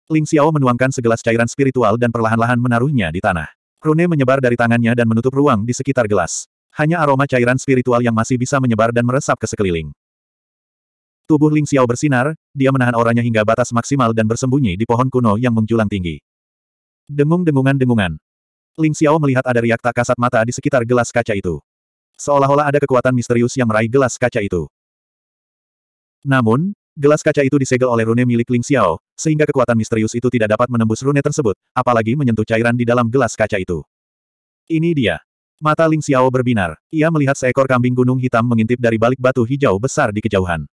Ling Xiao menuangkan segelas cairan spiritual dan perlahan-lahan menaruhnya di tanah. Rune menyebar dari tangannya dan menutup ruang di sekitar gelas. Hanya aroma cairan spiritual yang masih bisa menyebar dan meresap ke sekeliling. Tubuh Ling Xiao bersinar, dia menahan auranya hingga batas maksimal dan bersembunyi di pohon kuno yang menjulang tinggi. Dengung-dengungan-dengungan. Ling Xiao melihat ada riak tak kasat mata di sekitar gelas kaca itu. Seolah-olah ada kekuatan misterius yang meraih gelas kaca itu. Namun, gelas kaca itu disegel oleh rune milik Ling Xiao, sehingga kekuatan misterius itu tidak dapat menembus rune tersebut, apalagi menyentuh cairan di dalam gelas kaca itu. Ini dia. Mata Ling Xiao berbinar. Ia melihat seekor kambing gunung hitam mengintip dari balik batu hijau besar di kejauhan.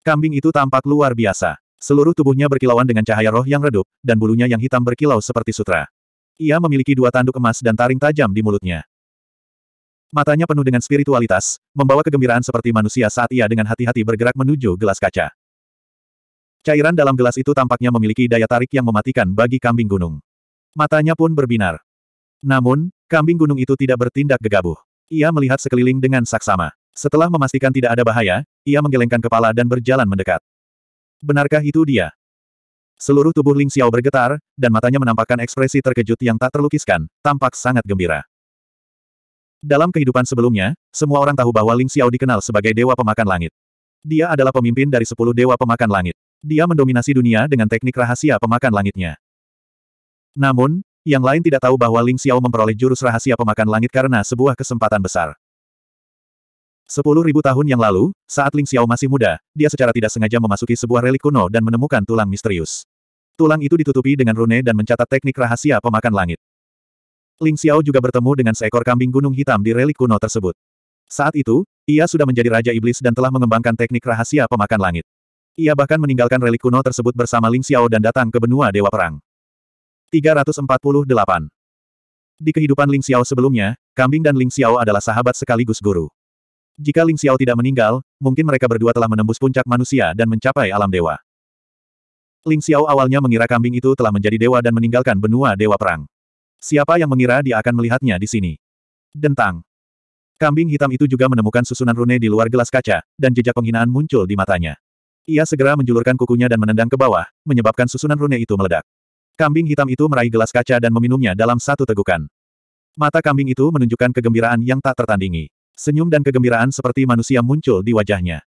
Kambing itu tampak luar biasa. Seluruh tubuhnya berkilauan dengan cahaya roh yang redup, dan bulunya yang hitam berkilau seperti sutra. Ia memiliki dua tanduk emas dan taring tajam di mulutnya. Matanya penuh dengan spiritualitas, membawa kegembiraan seperti manusia saat ia dengan hati-hati bergerak menuju gelas kaca. Cairan dalam gelas itu tampaknya memiliki daya tarik yang mematikan bagi kambing gunung. Matanya pun berbinar. Namun, kambing gunung itu tidak bertindak gegabah. Ia melihat sekeliling dengan saksama. Setelah memastikan tidak ada bahaya, ia menggelengkan kepala dan berjalan mendekat. Benarkah itu dia? Seluruh tubuh Ling Xiao bergetar, dan matanya menampakkan ekspresi terkejut yang tak terlukiskan, tampak sangat gembira. Dalam kehidupan sebelumnya, semua orang tahu bahwa Ling Xiao dikenal sebagai dewa pemakan langit. Dia adalah pemimpin dari sepuluh dewa pemakan langit. Dia mendominasi dunia dengan teknik rahasia pemakan langitnya. Namun, yang lain tidak tahu bahwa Ling Xiao memperoleh jurus rahasia pemakan langit karena sebuah kesempatan besar. Sepuluh ribu tahun yang lalu, saat Ling Xiao masih muda, dia secara tidak sengaja memasuki sebuah relik kuno dan menemukan tulang misterius. Tulang itu ditutupi dengan rune dan mencatat teknik rahasia pemakan langit. Ling Xiao juga bertemu dengan seekor kambing gunung hitam di relik kuno tersebut. Saat itu, ia sudah menjadi Raja Iblis dan telah mengembangkan teknik rahasia pemakan langit. Ia bahkan meninggalkan relik kuno tersebut bersama Ling Xiao dan datang ke benua Dewa Perang. 348. Di kehidupan Ling Xiao sebelumnya, kambing dan Ling Xiao adalah sahabat sekaligus guru. Jika Ling Xiao tidak meninggal, mungkin mereka berdua telah menembus puncak manusia dan mencapai alam dewa. Ling Xiao awalnya mengira kambing itu telah menjadi dewa dan meninggalkan benua Dewa Perang. Siapa yang mengira dia akan melihatnya di sini? Dentang. Kambing hitam itu juga menemukan susunan rune di luar gelas kaca, dan jejak penghinaan muncul di matanya. Ia segera menjulurkan kukunya dan menendang ke bawah, menyebabkan susunan rune itu meledak. Kambing hitam itu meraih gelas kaca dan meminumnya dalam satu tegukan. Mata kambing itu menunjukkan kegembiraan yang tak tertandingi. Senyum dan kegembiraan seperti manusia muncul di wajahnya.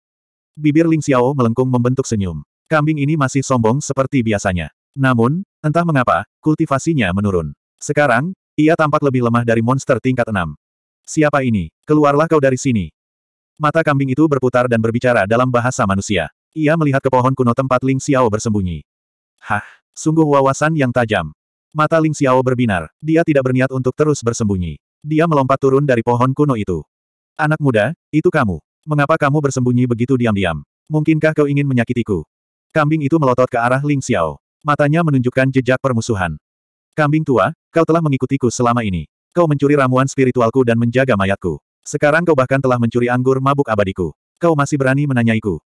Bibir Ling Xiao melengkung membentuk senyum. Kambing ini masih sombong seperti biasanya. Namun, entah mengapa, kultivasinya menurun. Sekarang, ia tampak lebih lemah dari monster tingkat enam. Siapa ini? Keluarlah kau dari sini. Mata kambing itu berputar dan berbicara dalam bahasa manusia. Ia melihat ke pohon kuno tempat Ling Xiao bersembunyi. Hah, sungguh wawasan yang tajam. Mata Ling Xiao berbinar. Dia tidak berniat untuk terus bersembunyi. Dia melompat turun dari pohon kuno itu. Anak muda, itu kamu. Mengapa kamu bersembunyi begitu diam-diam? Mungkinkah kau ingin menyakitiku? Kambing itu melotot ke arah Ling Xiao. Matanya menunjukkan jejak permusuhan. Kambing tua, kau telah mengikutiku selama ini. Kau mencuri ramuan spiritualku dan menjaga mayatku. Sekarang kau bahkan telah mencuri anggur mabuk abadiku. Kau masih berani menanyaiku.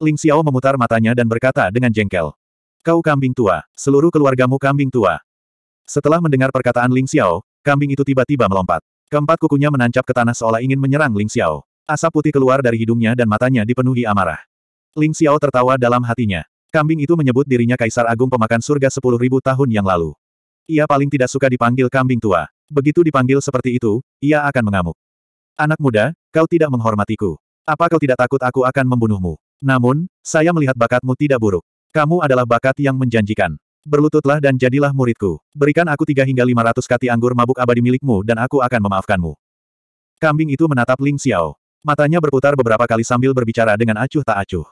Ling Xiao memutar matanya dan berkata dengan jengkel. Kau kambing tua, seluruh keluargamu kambing tua. Setelah mendengar perkataan Ling Xiao, kambing itu tiba-tiba melompat. Keempat kukunya menancap ke tanah seolah ingin menyerang Ling Xiao. Asap putih keluar dari hidungnya dan matanya dipenuhi amarah. Ling Xiao tertawa dalam hatinya. Kambing itu menyebut dirinya Kaisar Agung Pemakan Surga sepuluh ribu tahun yang lalu. Ia paling tidak suka dipanggil kambing tua. Begitu dipanggil seperti itu, ia akan mengamuk. Anak muda, kau tidak menghormatiku. Apa kau tidak takut aku akan membunuhmu? Namun, saya melihat bakatmu tidak buruk. Kamu adalah bakat yang menjanjikan. Berlututlah dan jadilah muridku. Berikan aku tiga hingga lima ratus kati anggur mabuk abadi milikmu dan aku akan memaafkanmu. Kambing itu menatap Ling Xiao. Matanya berputar beberapa kali sambil berbicara dengan acuh tak acuh.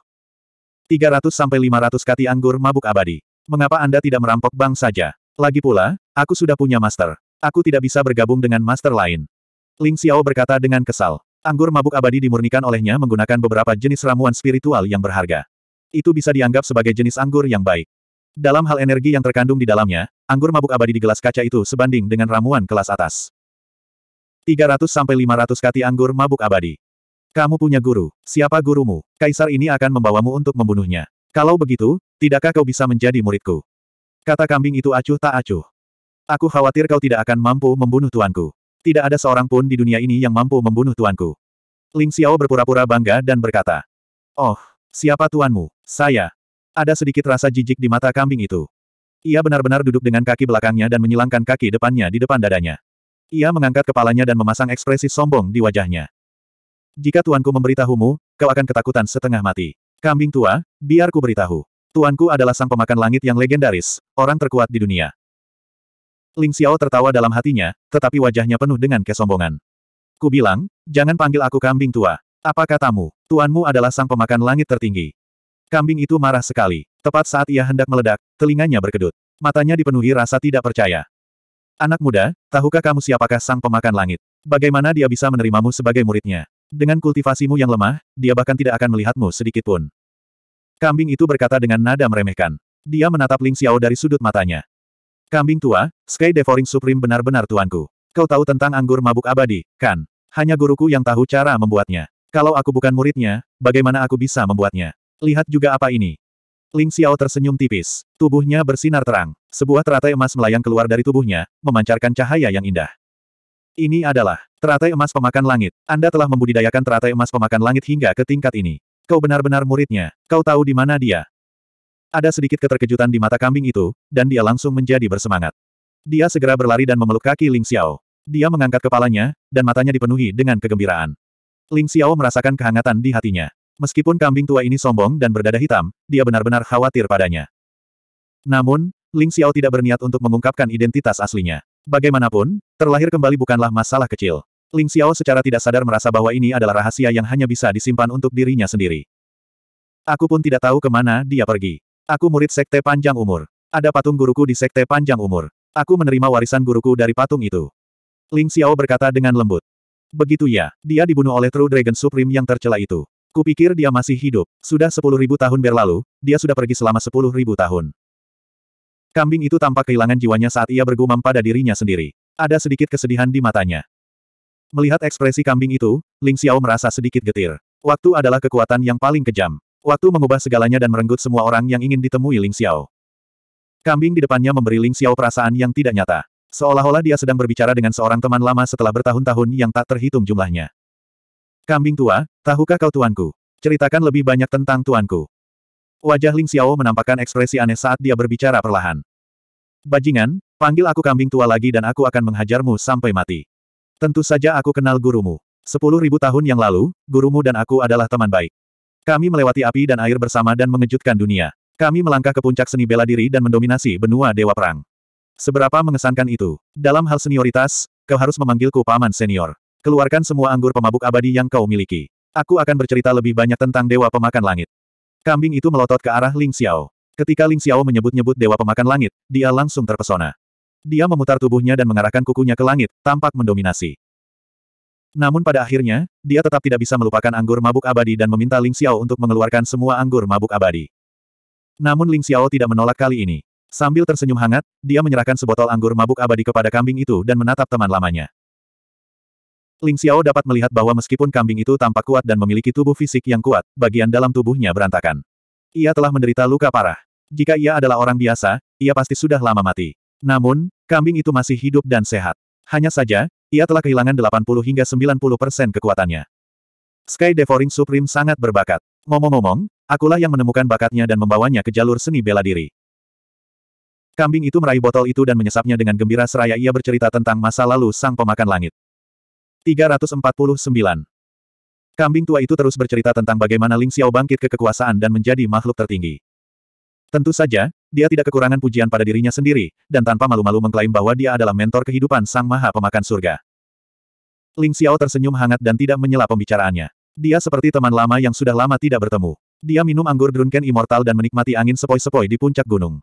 300 sampai 500 kati anggur mabuk abadi. Mengapa Anda tidak merampok bank saja? Lagi pula, aku sudah punya master. Aku tidak bisa bergabung dengan master lain. Ling Xiao berkata dengan kesal. Anggur mabuk abadi dimurnikan olehnya menggunakan beberapa jenis ramuan spiritual yang berharga. Itu bisa dianggap sebagai jenis anggur yang baik. Dalam hal energi yang terkandung di dalamnya, anggur mabuk abadi di gelas kaca itu sebanding dengan ramuan kelas atas. 300-500 kati anggur mabuk abadi. Kamu punya guru. Siapa gurumu? Kaisar ini akan membawamu untuk membunuhnya. Kalau begitu, tidakkah kau bisa menjadi muridku? Kata kambing itu acuh tak acuh. Aku khawatir kau tidak akan mampu membunuh tuanku. Tidak ada seorang pun di dunia ini yang mampu membunuh tuanku. Ling Xiao berpura-pura bangga dan berkata, Oh, Siapa tuanmu? Saya. Ada sedikit rasa jijik di mata kambing itu. Ia benar-benar duduk dengan kaki belakangnya dan menyilangkan kaki depannya di depan dadanya. Ia mengangkat kepalanya dan memasang ekspresi sombong di wajahnya. Jika tuanku memberitahumu, kau akan ketakutan setengah mati. Kambing tua, biar ku beritahu. Tuanku adalah sang pemakan langit yang legendaris, orang terkuat di dunia. Ling Xiao tertawa dalam hatinya, tetapi wajahnya penuh dengan kesombongan. Ku bilang, jangan panggil aku kambing tua. Apa katamu? Tuanmu adalah sang pemakan langit tertinggi. Kambing itu marah sekali. Tepat saat ia hendak meledak, telinganya berkedut. Matanya dipenuhi rasa tidak percaya. Anak muda, tahukah kamu siapakah sang pemakan langit? Bagaimana dia bisa menerimamu sebagai muridnya? Dengan kultivasimu yang lemah, dia bahkan tidak akan melihatmu sedikit pun. Kambing itu berkata dengan nada meremehkan. Dia menatap Ling Xiao dari sudut matanya. Kambing tua, Sky Devouring Supreme benar-benar tuanku. Kau tahu tentang anggur mabuk abadi, kan? Hanya guruku yang tahu cara membuatnya. Kalau aku bukan muridnya, bagaimana aku bisa membuatnya? Lihat juga apa ini. Ling Xiao tersenyum tipis. Tubuhnya bersinar terang. Sebuah teratai emas melayang keluar dari tubuhnya, memancarkan cahaya yang indah. Ini adalah teratai emas pemakan langit. Anda telah membudidayakan teratai emas pemakan langit hingga ke tingkat ini. Kau benar-benar muridnya. Kau tahu di mana dia. Ada sedikit keterkejutan di mata kambing itu, dan dia langsung menjadi bersemangat. Dia segera berlari dan memeluk kaki Ling Xiao. Dia mengangkat kepalanya, dan matanya dipenuhi dengan kegembiraan. Ling Xiao merasakan kehangatan di hatinya. Meskipun kambing tua ini sombong dan berdada hitam, dia benar-benar khawatir padanya. Namun, Ling Xiao tidak berniat untuk mengungkapkan identitas aslinya. Bagaimanapun, terlahir kembali bukanlah masalah kecil. Ling Xiao secara tidak sadar merasa bahwa ini adalah rahasia yang hanya bisa disimpan untuk dirinya sendiri. Aku pun tidak tahu ke mana dia pergi. Aku murid Sekte Panjang Umur. Ada patung guruku di Sekte Panjang Umur. Aku menerima warisan guruku dari patung itu. Ling Xiao berkata dengan lembut. Begitu ya, dia dibunuh oleh True Dragon Supreme yang tercela itu. Kupikir dia masih hidup. Sudah sepuluh ribu tahun berlalu, dia sudah pergi selama sepuluh ribu tahun. Kambing itu tampak kehilangan jiwanya saat ia bergumam pada dirinya sendiri. Ada sedikit kesedihan di matanya. Melihat ekspresi kambing itu, Ling Xiao merasa sedikit getir. Waktu adalah kekuatan yang paling kejam. Waktu mengubah segalanya dan merenggut semua orang yang ingin ditemui Ling Xiao. Kambing di depannya memberi Ling Xiao perasaan yang tidak nyata. Seolah-olah dia sedang berbicara dengan seorang teman lama setelah bertahun-tahun yang tak terhitung jumlahnya. Kambing tua, tahukah kau tuanku? Ceritakan lebih banyak tentang tuanku. Wajah Ling Xiao menampakkan ekspresi aneh saat dia berbicara perlahan. Bajingan, panggil aku kambing tua lagi dan aku akan menghajarmu sampai mati. Tentu saja aku kenal gurumu. Sepuluh ribu tahun yang lalu, gurumu dan aku adalah teman baik. Kami melewati api dan air bersama dan mengejutkan dunia. Kami melangkah ke puncak seni bela diri dan mendominasi benua dewa perang. Seberapa mengesankan itu? Dalam hal senioritas, kau harus memanggilku paman senior. Keluarkan semua anggur pemabuk abadi yang kau miliki. Aku akan bercerita lebih banyak tentang dewa pemakan langit. Kambing itu melotot ke arah Ling Xiao. Ketika Ling Xiao menyebut-nyebut dewa pemakan langit, dia langsung terpesona. Dia memutar tubuhnya dan mengarahkan kukunya ke langit, tampak mendominasi. Namun pada akhirnya, dia tetap tidak bisa melupakan anggur mabuk abadi dan meminta Ling Xiao untuk mengeluarkan semua anggur mabuk abadi. Namun Ling Xiao tidak menolak kali ini. Sambil tersenyum hangat, dia menyerahkan sebotol anggur mabuk abadi kepada kambing itu dan menatap teman lamanya. Ling Xiao dapat melihat bahwa meskipun kambing itu tampak kuat dan memiliki tubuh fisik yang kuat, bagian dalam tubuhnya berantakan. Ia telah menderita luka parah. Jika ia adalah orang biasa, ia pasti sudah lama mati. Namun, kambing itu masih hidup dan sehat. Hanya saja, ia telah kehilangan 80 hingga 90 persen kekuatannya. Sky Devouring Supreme sangat berbakat. Ngomong-ngomong, akulah yang menemukan bakatnya dan membawanya ke jalur seni bela diri. Kambing itu meraih botol itu dan menyesapnya dengan gembira seraya ia bercerita tentang masa lalu sang pemakan langit. 349. Kambing tua itu terus bercerita tentang bagaimana Ling Xiao bangkit ke kekuasaan dan menjadi makhluk tertinggi. Tentu saja, dia tidak kekurangan pujian pada dirinya sendiri, dan tanpa malu-malu mengklaim bahwa dia adalah mentor kehidupan Sang Maha Pemakan Surga. Ling Xiao tersenyum hangat dan tidak menyela pembicaraannya. Dia seperti teman lama yang sudah lama tidak bertemu. Dia minum anggur Drunken Immortal dan menikmati angin sepoi-sepoi di puncak gunung.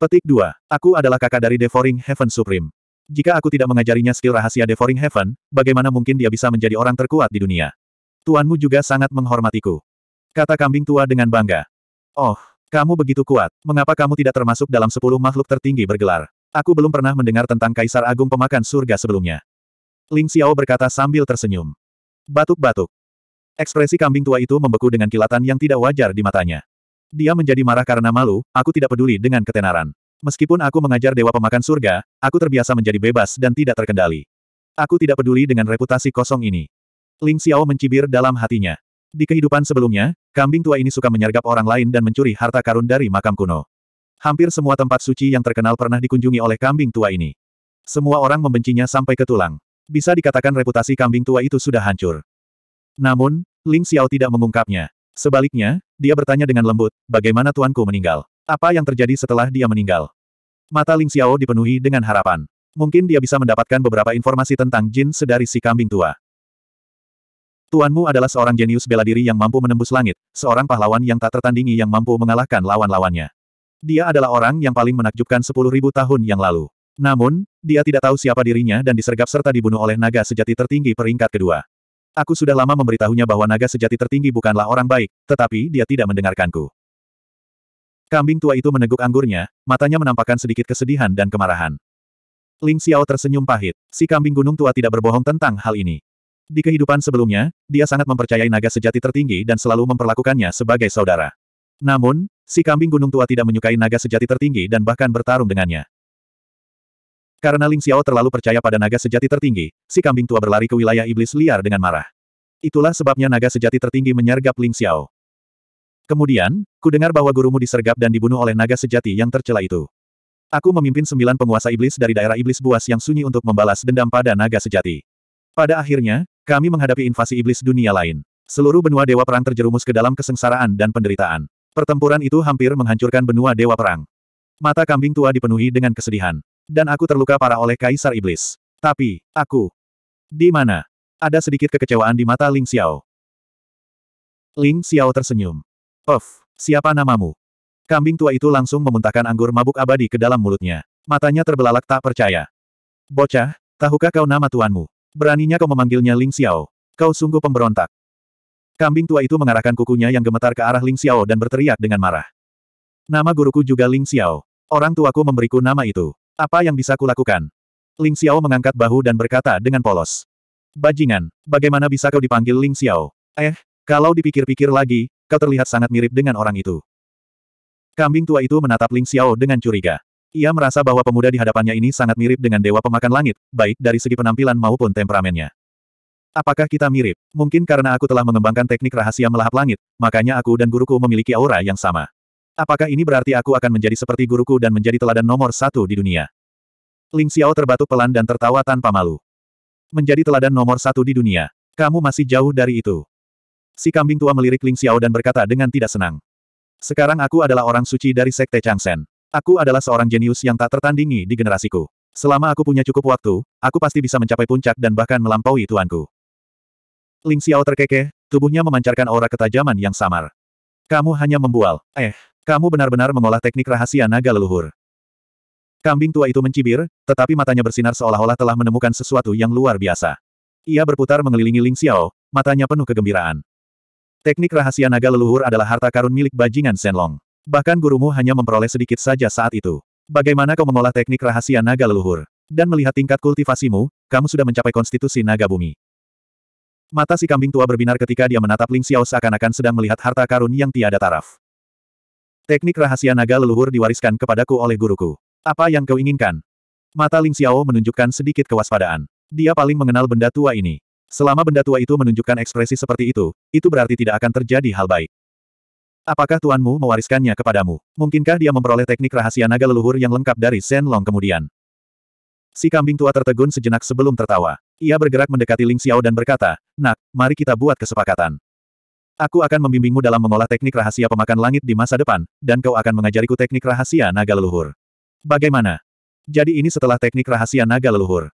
Petik 2. Aku adalah kakak dari Devouring Heaven Supreme. Jika aku tidak mengajarinya skill rahasia Devouring Heaven, bagaimana mungkin dia bisa menjadi orang terkuat di dunia? Tuanmu juga sangat menghormatiku. Kata kambing tua dengan bangga. Oh, kamu begitu kuat, mengapa kamu tidak termasuk dalam sepuluh makhluk tertinggi bergelar? Aku belum pernah mendengar tentang Kaisar Agung Pemakan Surga sebelumnya. Ling Xiao berkata sambil tersenyum. Batuk-batuk. Ekspresi kambing tua itu membeku dengan kilatan yang tidak wajar di matanya. Dia menjadi marah karena malu, aku tidak peduli dengan ketenaran. Meskipun aku mengajar Dewa Pemakan Surga, aku terbiasa menjadi bebas dan tidak terkendali. Aku tidak peduli dengan reputasi kosong ini. Ling Xiao mencibir dalam hatinya. Di kehidupan sebelumnya, kambing tua ini suka menyergap orang lain dan mencuri harta karun dari makam kuno. Hampir semua tempat suci yang terkenal pernah dikunjungi oleh kambing tua ini. Semua orang membencinya sampai ke tulang. Bisa dikatakan reputasi kambing tua itu sudah hancur. Namun, Ling Xiao tidak mengungkapnya. Sebaliknya, dia bertanya dengan lembut, bagaimana tuanku meninggal? Apa yang terjadi setelah dia meninggal? Mata Ling Xiao dipenuhi dengan harapan. Mungkin dia bisa mendapatkan beberapa informasi tentang jin sedari si kambing tua. Tuanmu adalah seorang jenius bela diri yang mampu menembus langit, seorang pahlawan yang tak tertandingi yang mampu mengalahkan lawan-lawannya. Dia adalah orang yang paling menakjubkan sepuluh ribu tahun yang lalu. Namun, dia tidak tahu siapa dirinya dan disergap serta dibunuh oleh naga sejati tertinggi peringkat kedua. Aku sudah lama memberitahunya bahwa naga sejati tertinggi bukanlah orang baik, tetapi dia tidak mendengarkanku. Kambing tua itu meneguk anggurnya, matanya menampakkan sedikit kesedihan dan kemarahan. Ling Xiao tersenyum pahit. Si kambing gunung tua tidak berbohong tentang hal ini. Di kehidupan sebelumnya, dia sangat mempercayai naga sejati tertinggi dan selalu memperlakukannya sebagai saudara. Namun, si kambing gunung tua tidak menyukai naga sejati tertinggi dan bahkan bertarung dengannya. Karena Ling Xiao terlalu percaya pada naga sejati tertinggi, si kambing tua berlari ke wilayah iblis liar dengan marah. Itulah sebabnya naga sejati tertinggi menyergap Ling Xiao. Kemudian, ku dengar bahwa gurumu disergap dan dibunuh oleh naga sejati yang tercela itu. Aku memimpin sembilan penguasa iblis dari daerah iblis buas yang sunyi untuk membalas dendam pada naga sejati. Pada akhirnya, kami menghadapi invasi iblis dunia lain. Seluruh benua Dewa Perang terjerumus ke dalam kesengsaraan dan penderitaan. Pertempuran itu hampir menghancurkan benua Dewa Perang. Mata kambing tua dipenuhi dengan kesedihan. Dan aku terluka parah oleh Kaisar Iblis. Tapi, aku... Di mana? Ada sedikit kekecewaan di mata Ling Xiao. Ling Xiao tersenyum. Of, siapa namamu? Kambing tua itu langsung memuntahkan anggur mabuk abadi ke dalam mulutnya. Matanya terbelalak tak percaya. Bocah, tahukah kau nama tuanmu? Beraninya kau memanggilnya Ling Xiao. Kau sungguh pemberontak. Kambing tua itu mengarahkan kukunya yang gemetar ke arah Ling Xiao dan berteriak dengan marah. Nama guruku juga Ling Xiao. Orang tuaku memberiku nama itu. Apa yang bisa kulakukan? Ling Xiao mengangkat bahu dan berkata dengan polos. Bajingan, bagaimana bisa kau dipanggil Ling Xiao? Eh, kalau dipikir-pikir lagi, kau terlihat sangat mirip dengan orang itu. Kambing tua itu menatap Ling Xiao dengan curiga. Ia merasa bahwa pemuda di hadapannya ini sangat mirip dengan Dewa Pemakan Langit, baik dari segi penampilan maupun temperamennya. Apakah kita mirip? Mungkin karena aku telah mengembangkan teknik rahasia melahap langit, makanya aku dan guruku memiliki aura yang sama. Apakah ini berarti aku akan menjadi seperti guruku dan menjadi teladan nomor satu di dunia? Ling Xiao terbatuk pelan dan tertawa tanpa malu. Menjadi teladan nomor satu di dunia. Kamu masih jauh dari itu. Si kambing tua melirik Ling Xiao dan berkata dengan tidak senang. Sekarang aku adalah orang suci dari Sekte Changsen. Aku adalah seorang jenius yang tak tertandingi di generasiku. Selama aku punya cukup waktu, aku pasti bisa mencapai puncak dan bahkan melampaui tuanku. Ling Xiao terkekeh, tubuhnya memancarkan aura ketajaman yang samar. Kamu hanya membual. Eh, kamu benar-benar mengolah teknik rahasia naga leluhur. Kambing tua itu mencibir, tetapi matanya bersinar seolah-olah telah menemukan sesuatu yang luar biasa. Ia berputar mengelilingi Ling Xiao, matanya penuh kegembiraan. Teknik rahasia naga leluhur adalah harta karun milik bajingan Shenlong. Bahkan gurumu hanya memperoleh sedikit saja saat itu. Bagaimana kau mengolah teknik rahasia naga leluhur? Dan melihat tingkat kultivasimu, kamu sudah mencapai konstitusi naga bumi. Mata si kambing tua berbinar ketika dia menatap Ling Xiao seakan-akan sedang melihat harta karun yang tiada taraf. Teknik rahasia naga leluhur diwariskan kepadaku oleh guruku. Apa yang kau inginkan? Mata Ling Xiao menunjukkan sedikit kewaspadaan. Dia paling mengenal benda tua ini. Selama benda tua itu menunjukkan ekspresi seperti itu, itu berarti tidak akan terjadi hal baik. Apakah tuanmu mewariskannya kepadamu? Mungkinkah dia memperoleh teknik rahasia naga leluhur yang lengkap dari Shen Long kemudian? Si kambing tua tertegun sejenak sebelum tertawa. Ia bergerak mendekati Ling Xiao dan berkata, Nak, mari kita buat kesepakatan. Aku akan membimbingmu dalam mengolah teknik rahasia pemakan langit di masa depan, dan kau akan mengajariku teknik rahasia naga leluhur. Bagaimana? Jadi ini setelah teknik rahasia naga leluhur.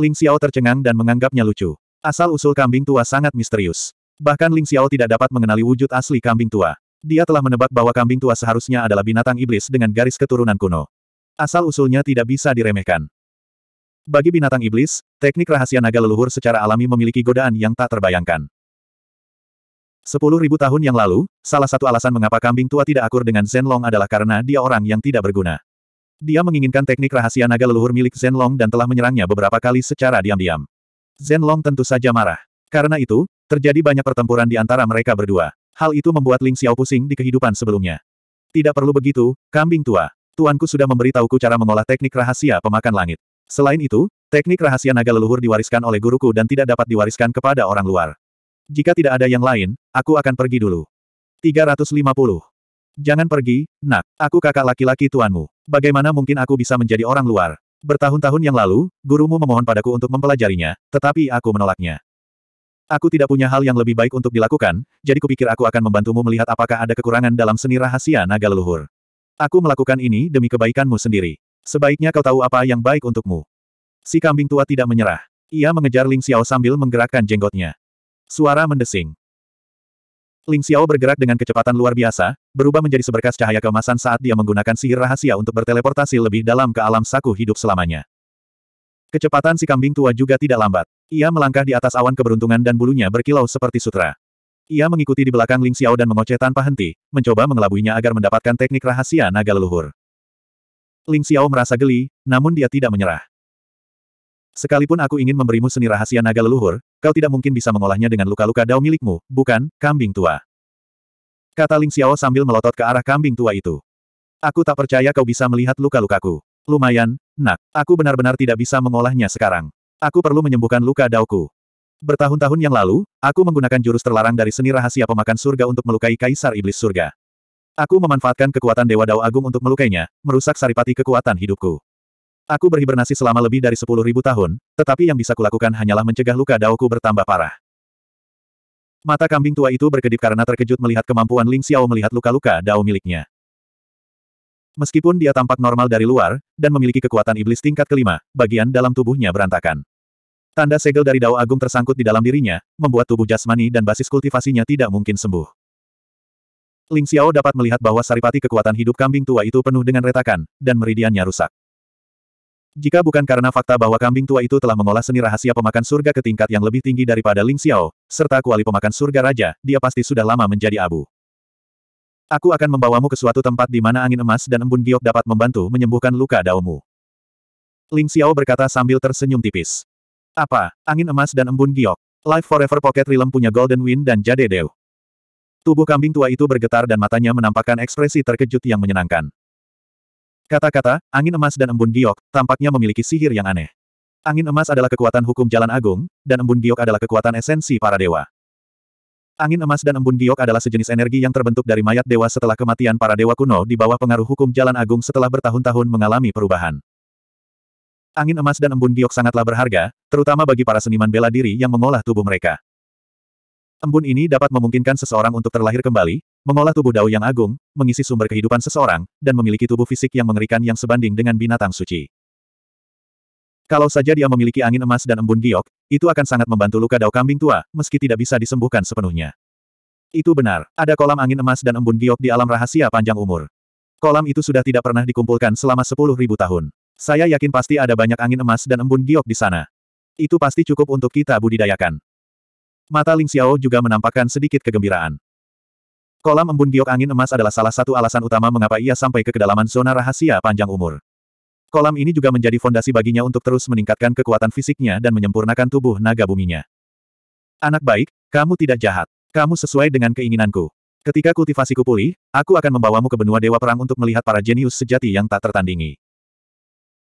Ling Xiao tercengang dan menganggapnya lucu. Asal-usul kambing tua sangat misterius. Bahkan Ling Xiao tidak dapat mengenali wujud asli kambing tua. Dia telah menebak bahwa kambing tua seharusnya adalah binatang iblis dengan garis keturunan kuno. Asal-usulnya tidak bisa diremehkan. Bagi binatang iblis, teknik rahasia naga leluhur secara alami memiliki godaan yang tak terbayangkan. Sepuluh ribu tahun yang lalu, salah satu alasan mengapa kambing tua tidak akur dengan Zenlong adalah karena dia orang yang tidak berguna. Dia menginginkan teknik rahasia naga leluhur milik Zenlong dan telah menyerangnya beberapa kali secara diam-diam. Zenlong tentu saja marah. Karena itu, terjadi banyak pertempuran di antara mereka berdua. Hal itu membuat Ling Xiao pusing di kehidupan sebelumnya. Tidak perlu begitu, kambing tua. Tuanku sudah memberitahuku cara mengolah teknik rahasia pemakan langit. Selain itu, teknik rahasia naga leluhur diwariskan oleh guruku dan tidak dapat diwariskan kepada orang luar. Jika tidak ada yang lain, aku akan pergi dulu. 350. Jangan pergi, nak. Aku kakak laki-laki tuanmu. Bagaimana mungkin aku bisa menjadi orang luar? Bertahun-tahun yang lalu, gurumu memohon padaku untuk mempelajarinya, tetapi aku menolaknya. Aku tidak punya hal yang lebih baik untuk dilakukan, jadi kupikir aku akan membantumu melihat apakah ada kekurangan dalam seni rahasia naga leluhur. Aku melakukan ini demi kebaikanmu sendiri. Sebaiknya kau tahu apa yang baik untukmu. Si kambing tua tidak menyerah. Ia mengejar Ling Xiao sambil menggerakkan jenggotnya. Suara mendesing. Ling Xiao bergerak dengan kecepatan luar biasa, berubah menjadi seberkas cahaya keemasan saat dia menggunakan sihir rahasia untuk berteleportasi lebih dalam ke alam saku hidup selamanya. Kecepatan si kambing tua juga tidak lambat. Ia melangkah di atas awan keberuntungan dan bulunya berkilau seperti sutra. Ia mengikuti di belakang Ling Xiao dan mengoceh tanpa henti, mencoba mengelabuinya agar mendapatkan teknik rahasia naga leluhur. Ling Xiao merasa geli, namun dia tidak menyerah. Sekalipun aku ingin memberimu seni rahasia naga leluhur, kau tidak mungkin bisa mengolahnya dengan luka-luka dao milikmu, bukan, kambing tua. Kata Ling Xiao sambil melotot ke arah kambing tua itu. Aku tak percaya kau bisa melihat luka-lukaku. Lumayan, nak. Aku benar-benar tidak bisa mengolahnya sekarang. Aku perlu menyembuhkan luka daoku. Bertahun-tahun yang lalu, aku menggunakan jurus terlarang dari seni rahasia pemakan surga untuk melukai kaisar iblis surga. Aku memanfaatkan kekuatan Dewa Dao Agung untuk melukainya, merusak saripati kekuatan hidupku. Aku berhibernasi selama lebih dari sepuluh ribu tahun, tetapi yang bisa kulakukan hanyalah mencegah luka daoku bertambah parah. Mata kambing tua itu berkedip karena terkejut melihat kemampuan Ling Xiao melihat luka-luka dao miliknya. Meskipun dia tampak normal dari luar, dan memiliki kekuatan iblis tingkat kelima, bagian dalam tubuhnya berantakan. Tanda segel dari Dao Agung tersangkut di dalam dirinya, membuat tubuh jasmani dan basis kultivasinya tidak mungkin sembuh. Ling Xiao dapat melihat bahwa saripati kekuatan hidup kambing tua itu penuh dengan retakan, dan meridiannya rusak. Jika bukan karena fakta bahwa kambing tua itu telah mengolah seni rahasia pemakan surga ke tingkat yang lebih tinggi daripada Ling Xiao, serta kuali pemakan surga raja, dia pasti sudah lama menjadi abu. Aku akan membawamu ke suatu tempat di mana angin emas dan embun giok dapat membantu menyembuhkan luka daomu. Ling Xiao berkata sambil tersenyum tipis. Apa, angin emas dan embun giok? Life Forever Pocket Realm punya Golden Wind dan Jade Dew. Tubuh kambing tua itu bergetar dan matanya menampakkan ekspresi terkejut yang menyenangkan. Kata-kata, angin emas dan embun giok, tampaknya memiliki sihir yang aneh. Angin emas adalah kekuatan hukum jalan agung, dan embun giok adalah kekuatan esensi para dewa. Angin emas dan embun giok adalah sejenis energi yang terbentuk dari mayat dewa setelah kematian para dewa kuno di bawah pengaruh hukum jalan agung setelah bertahun-tahun mengalami perubahan. Angin emas dan embun giok sangatlah berharga, terutama bagi para seniman bela diri yang mengolah tubuh mereka. Embun ini dapat memungkinkan seseorang untuk terlahir kembali, mengolah tubuh dao yang agung, mengisi sumber kehidupan seseorang, dan memiliki tubuh fisik yang mengerikan yang sebanding dengan binatang suci. Kalau saja dia memiliki angin emas dan embun giok, itu akan sangat membantu luka dao kambing tua, meski tidak bisa disembuhkan sepenuhnya. Itu benar, ada kolam angin emas dan embun giok di alam rahasia panjang umur. Kolam itu sudah tidak pernah dikumpulkan selama sepuluh ribu tahun. Saya yakin pasti ada banyak angin emas dan embun giok di sana. Itu pasti cukup untuk kita budidayakan. Mata Ling Xiao juga menampakkan sedikit kegembiraan. Kolam embun giok angin emas adalah salah satu alasan utama mengapa ia sampai ke kedalaman zona rahasia panjang umur. Kolam ini juga menjadi fondasi baginya untuk terus meningkatkan kekuatan fisiknya dan menyempurnakan tubuh naga buminya. Anak baik, kamu tidak jahat. Kamu sesuai dengan keinginanku. Ketika kultivasiku pulih, aku akan membawamu ke benua dewa perang untuk melihat para jenius sejati yang tak tertandingi.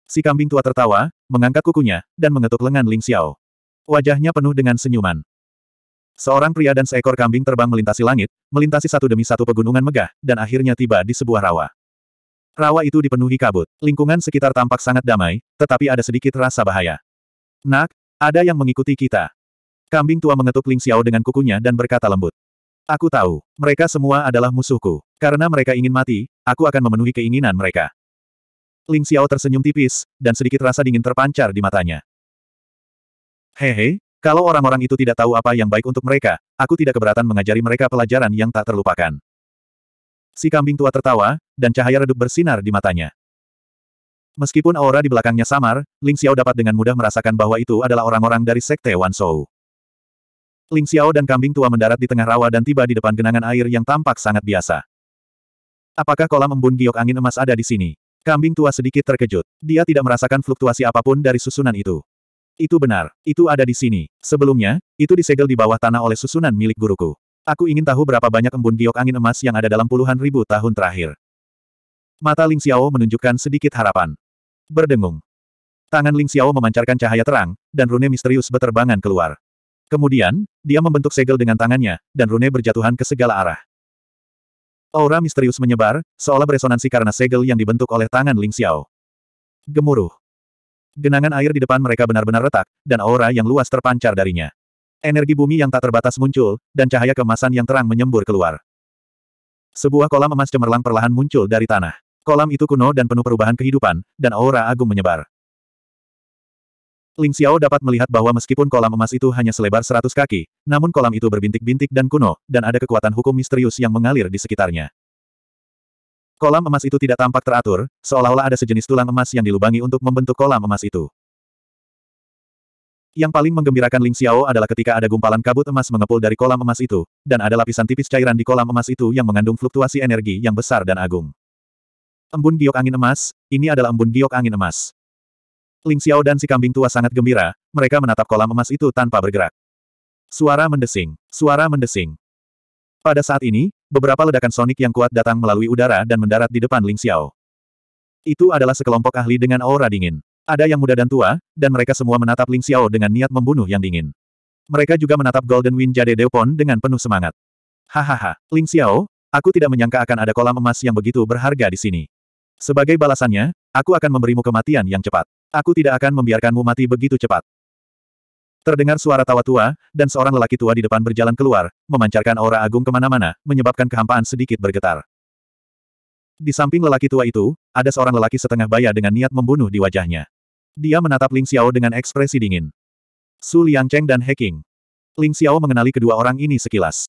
Si kambing tua tertawa, mengangkat kukunya, dan mengetuk lengan Ling Xiao. Wajahnya penuh dengan senyuman. Seorang pria dan seekor kambing terbang melintasi langit, melintasi satu demi satu pegunungan megah, dan akhirnya tiba di sebuah rawa. Rawa itu dipenuhi kabut. Lingkungan sekitar tampak sangat damai, tetapi ada sedikit rasa bahaya. Nak, ada yang mengikuti kita. Kambing tua mengetuk Ling Xiao dengan kukunya dan berkata lembut. Aku tahu, mereka semua adalah musuhku. Karena mereka ingin mati, aku akan memenuhi keinginan mereka. Ling Xiao tersenyum tipis, dan sedikit rasa dingin terpancar di matanya. Hehe, kalau orang-orang itu tidak tahu apa yang baik untuk mereka, aku tidak keberatan mengajari mereka pelajaran yang tak terlupakan. Si kambing tua tertawa, dan cahaya redup bersinar di matanya. Meskipun aura di belakangnya samar, Ling Xiao dapat dengan mudah merasakan bahwa itu adalah orang-orang dari Sekte Wan Shou. Ling Xiao dan kambing tua mendarat di tengah rawa dan tiba di depan genangan air yang tampak sangat biasa. Apakah kolam embun giok angin emas ada di sini? Kambing tua sedikit terkejut. Dia tidak merasakan fluktuasi apa pun dari susunan itu. Itu benar, itu ada di sini. Sebelumnya, itu disegel di bawah tanah oleh susunan milik guruku. Aku ingin tahu berapa banyak embun giok angin emas yang ada dalam puluhan ribu tahun terakhir. Mata Ling Xiao menunjukkan sedikit harapan. Berdengung. Tangan Ling Xiao memancarkan cahaya terang, dan rune misterius beterbangan keluar. Kemudian, dia membentuk segel dengan tangannya, dan rune berjatuhan ke segala arah. Aura misterius menyebar, seolah beresonansi karena segel yang dibentuk oleh tangan Ling Xiao. Gemuruh. Genangan air di depan mereka benar-benar retak, dan aura yang luas terpancar darinya. Energi bumi yang tak terbatas muncul, dan cahaya kemasan yang terang menyembur keluar. Sebuah kolam emas cemerlang perlahan muncul dari tanah. Kolam itu kuno dan penuh perubahan kehidupan, dan aura agung menyebar. Ling Xiao dapat melihat bahwa meskipun kolam emas itu hanya selebar seratus kaki, namun kolam itu berbintik-bintik dan kuno, dan ada kekuatan hukum misterius yang mengalir di sekitarnya. Kolam emas itu tidak tampak teratur, seolah-olah ada sejenis tulang emas yang dilubangi untuk membentuk kolam emas itu. Yang paling menggembirakan Ling Xiao adalah ketika ada gumpalan kabut emas mengepul dari kolam emas itu, dan ada lapisan tipis cairan di kolam emas itu yang mengandung fluktuasi energi yang besar dan agung. Embun giok angin emas, ini adalah embun giok angin emas. Ling Xiao dan si kambing tua sangat gembira, mereka menatap kolam emas itu tanpa bergerak. Suara mendesing, suara mendesing. Pada saat ini, beberapa ledakan sonik yang kuat datang melalui udara dan mendarat di depan Ling Xiao. Itu adalah sekelompok ahli dengan aura dingin. Ada yang muda dan tua, dan mereka semua menatap Ling Xiao dengan niat membunuh yang dingin. Mereka juga menatap Golden Wind Jade Deupon dengan penuh semangat. Hahaha, Ling Xiao, aku tidak menyangka akan ada kolam emas yang begitu berharga di sini. Sebagai balasannya, aku akan memberimu kematian yang cepat. Aku tidak akan membiarkanmu mati begitu cepat. Terdengar suara tawa tua, dan seorang lelaki tua di depan berjalan keluar, memancarkan aura agung ke mana-mana, menyebabkan kehampaan sedikit bergetar. Di samping lelaki tua itu, ada seorang lelaki setengah baya dengan niat membunuh di wajahnya. Dia menatap Ling Xiao dengan ekspresi dingin. Su Liangcheng dan Heking. Ling Xiao mengenali kedua orang ini sekilas.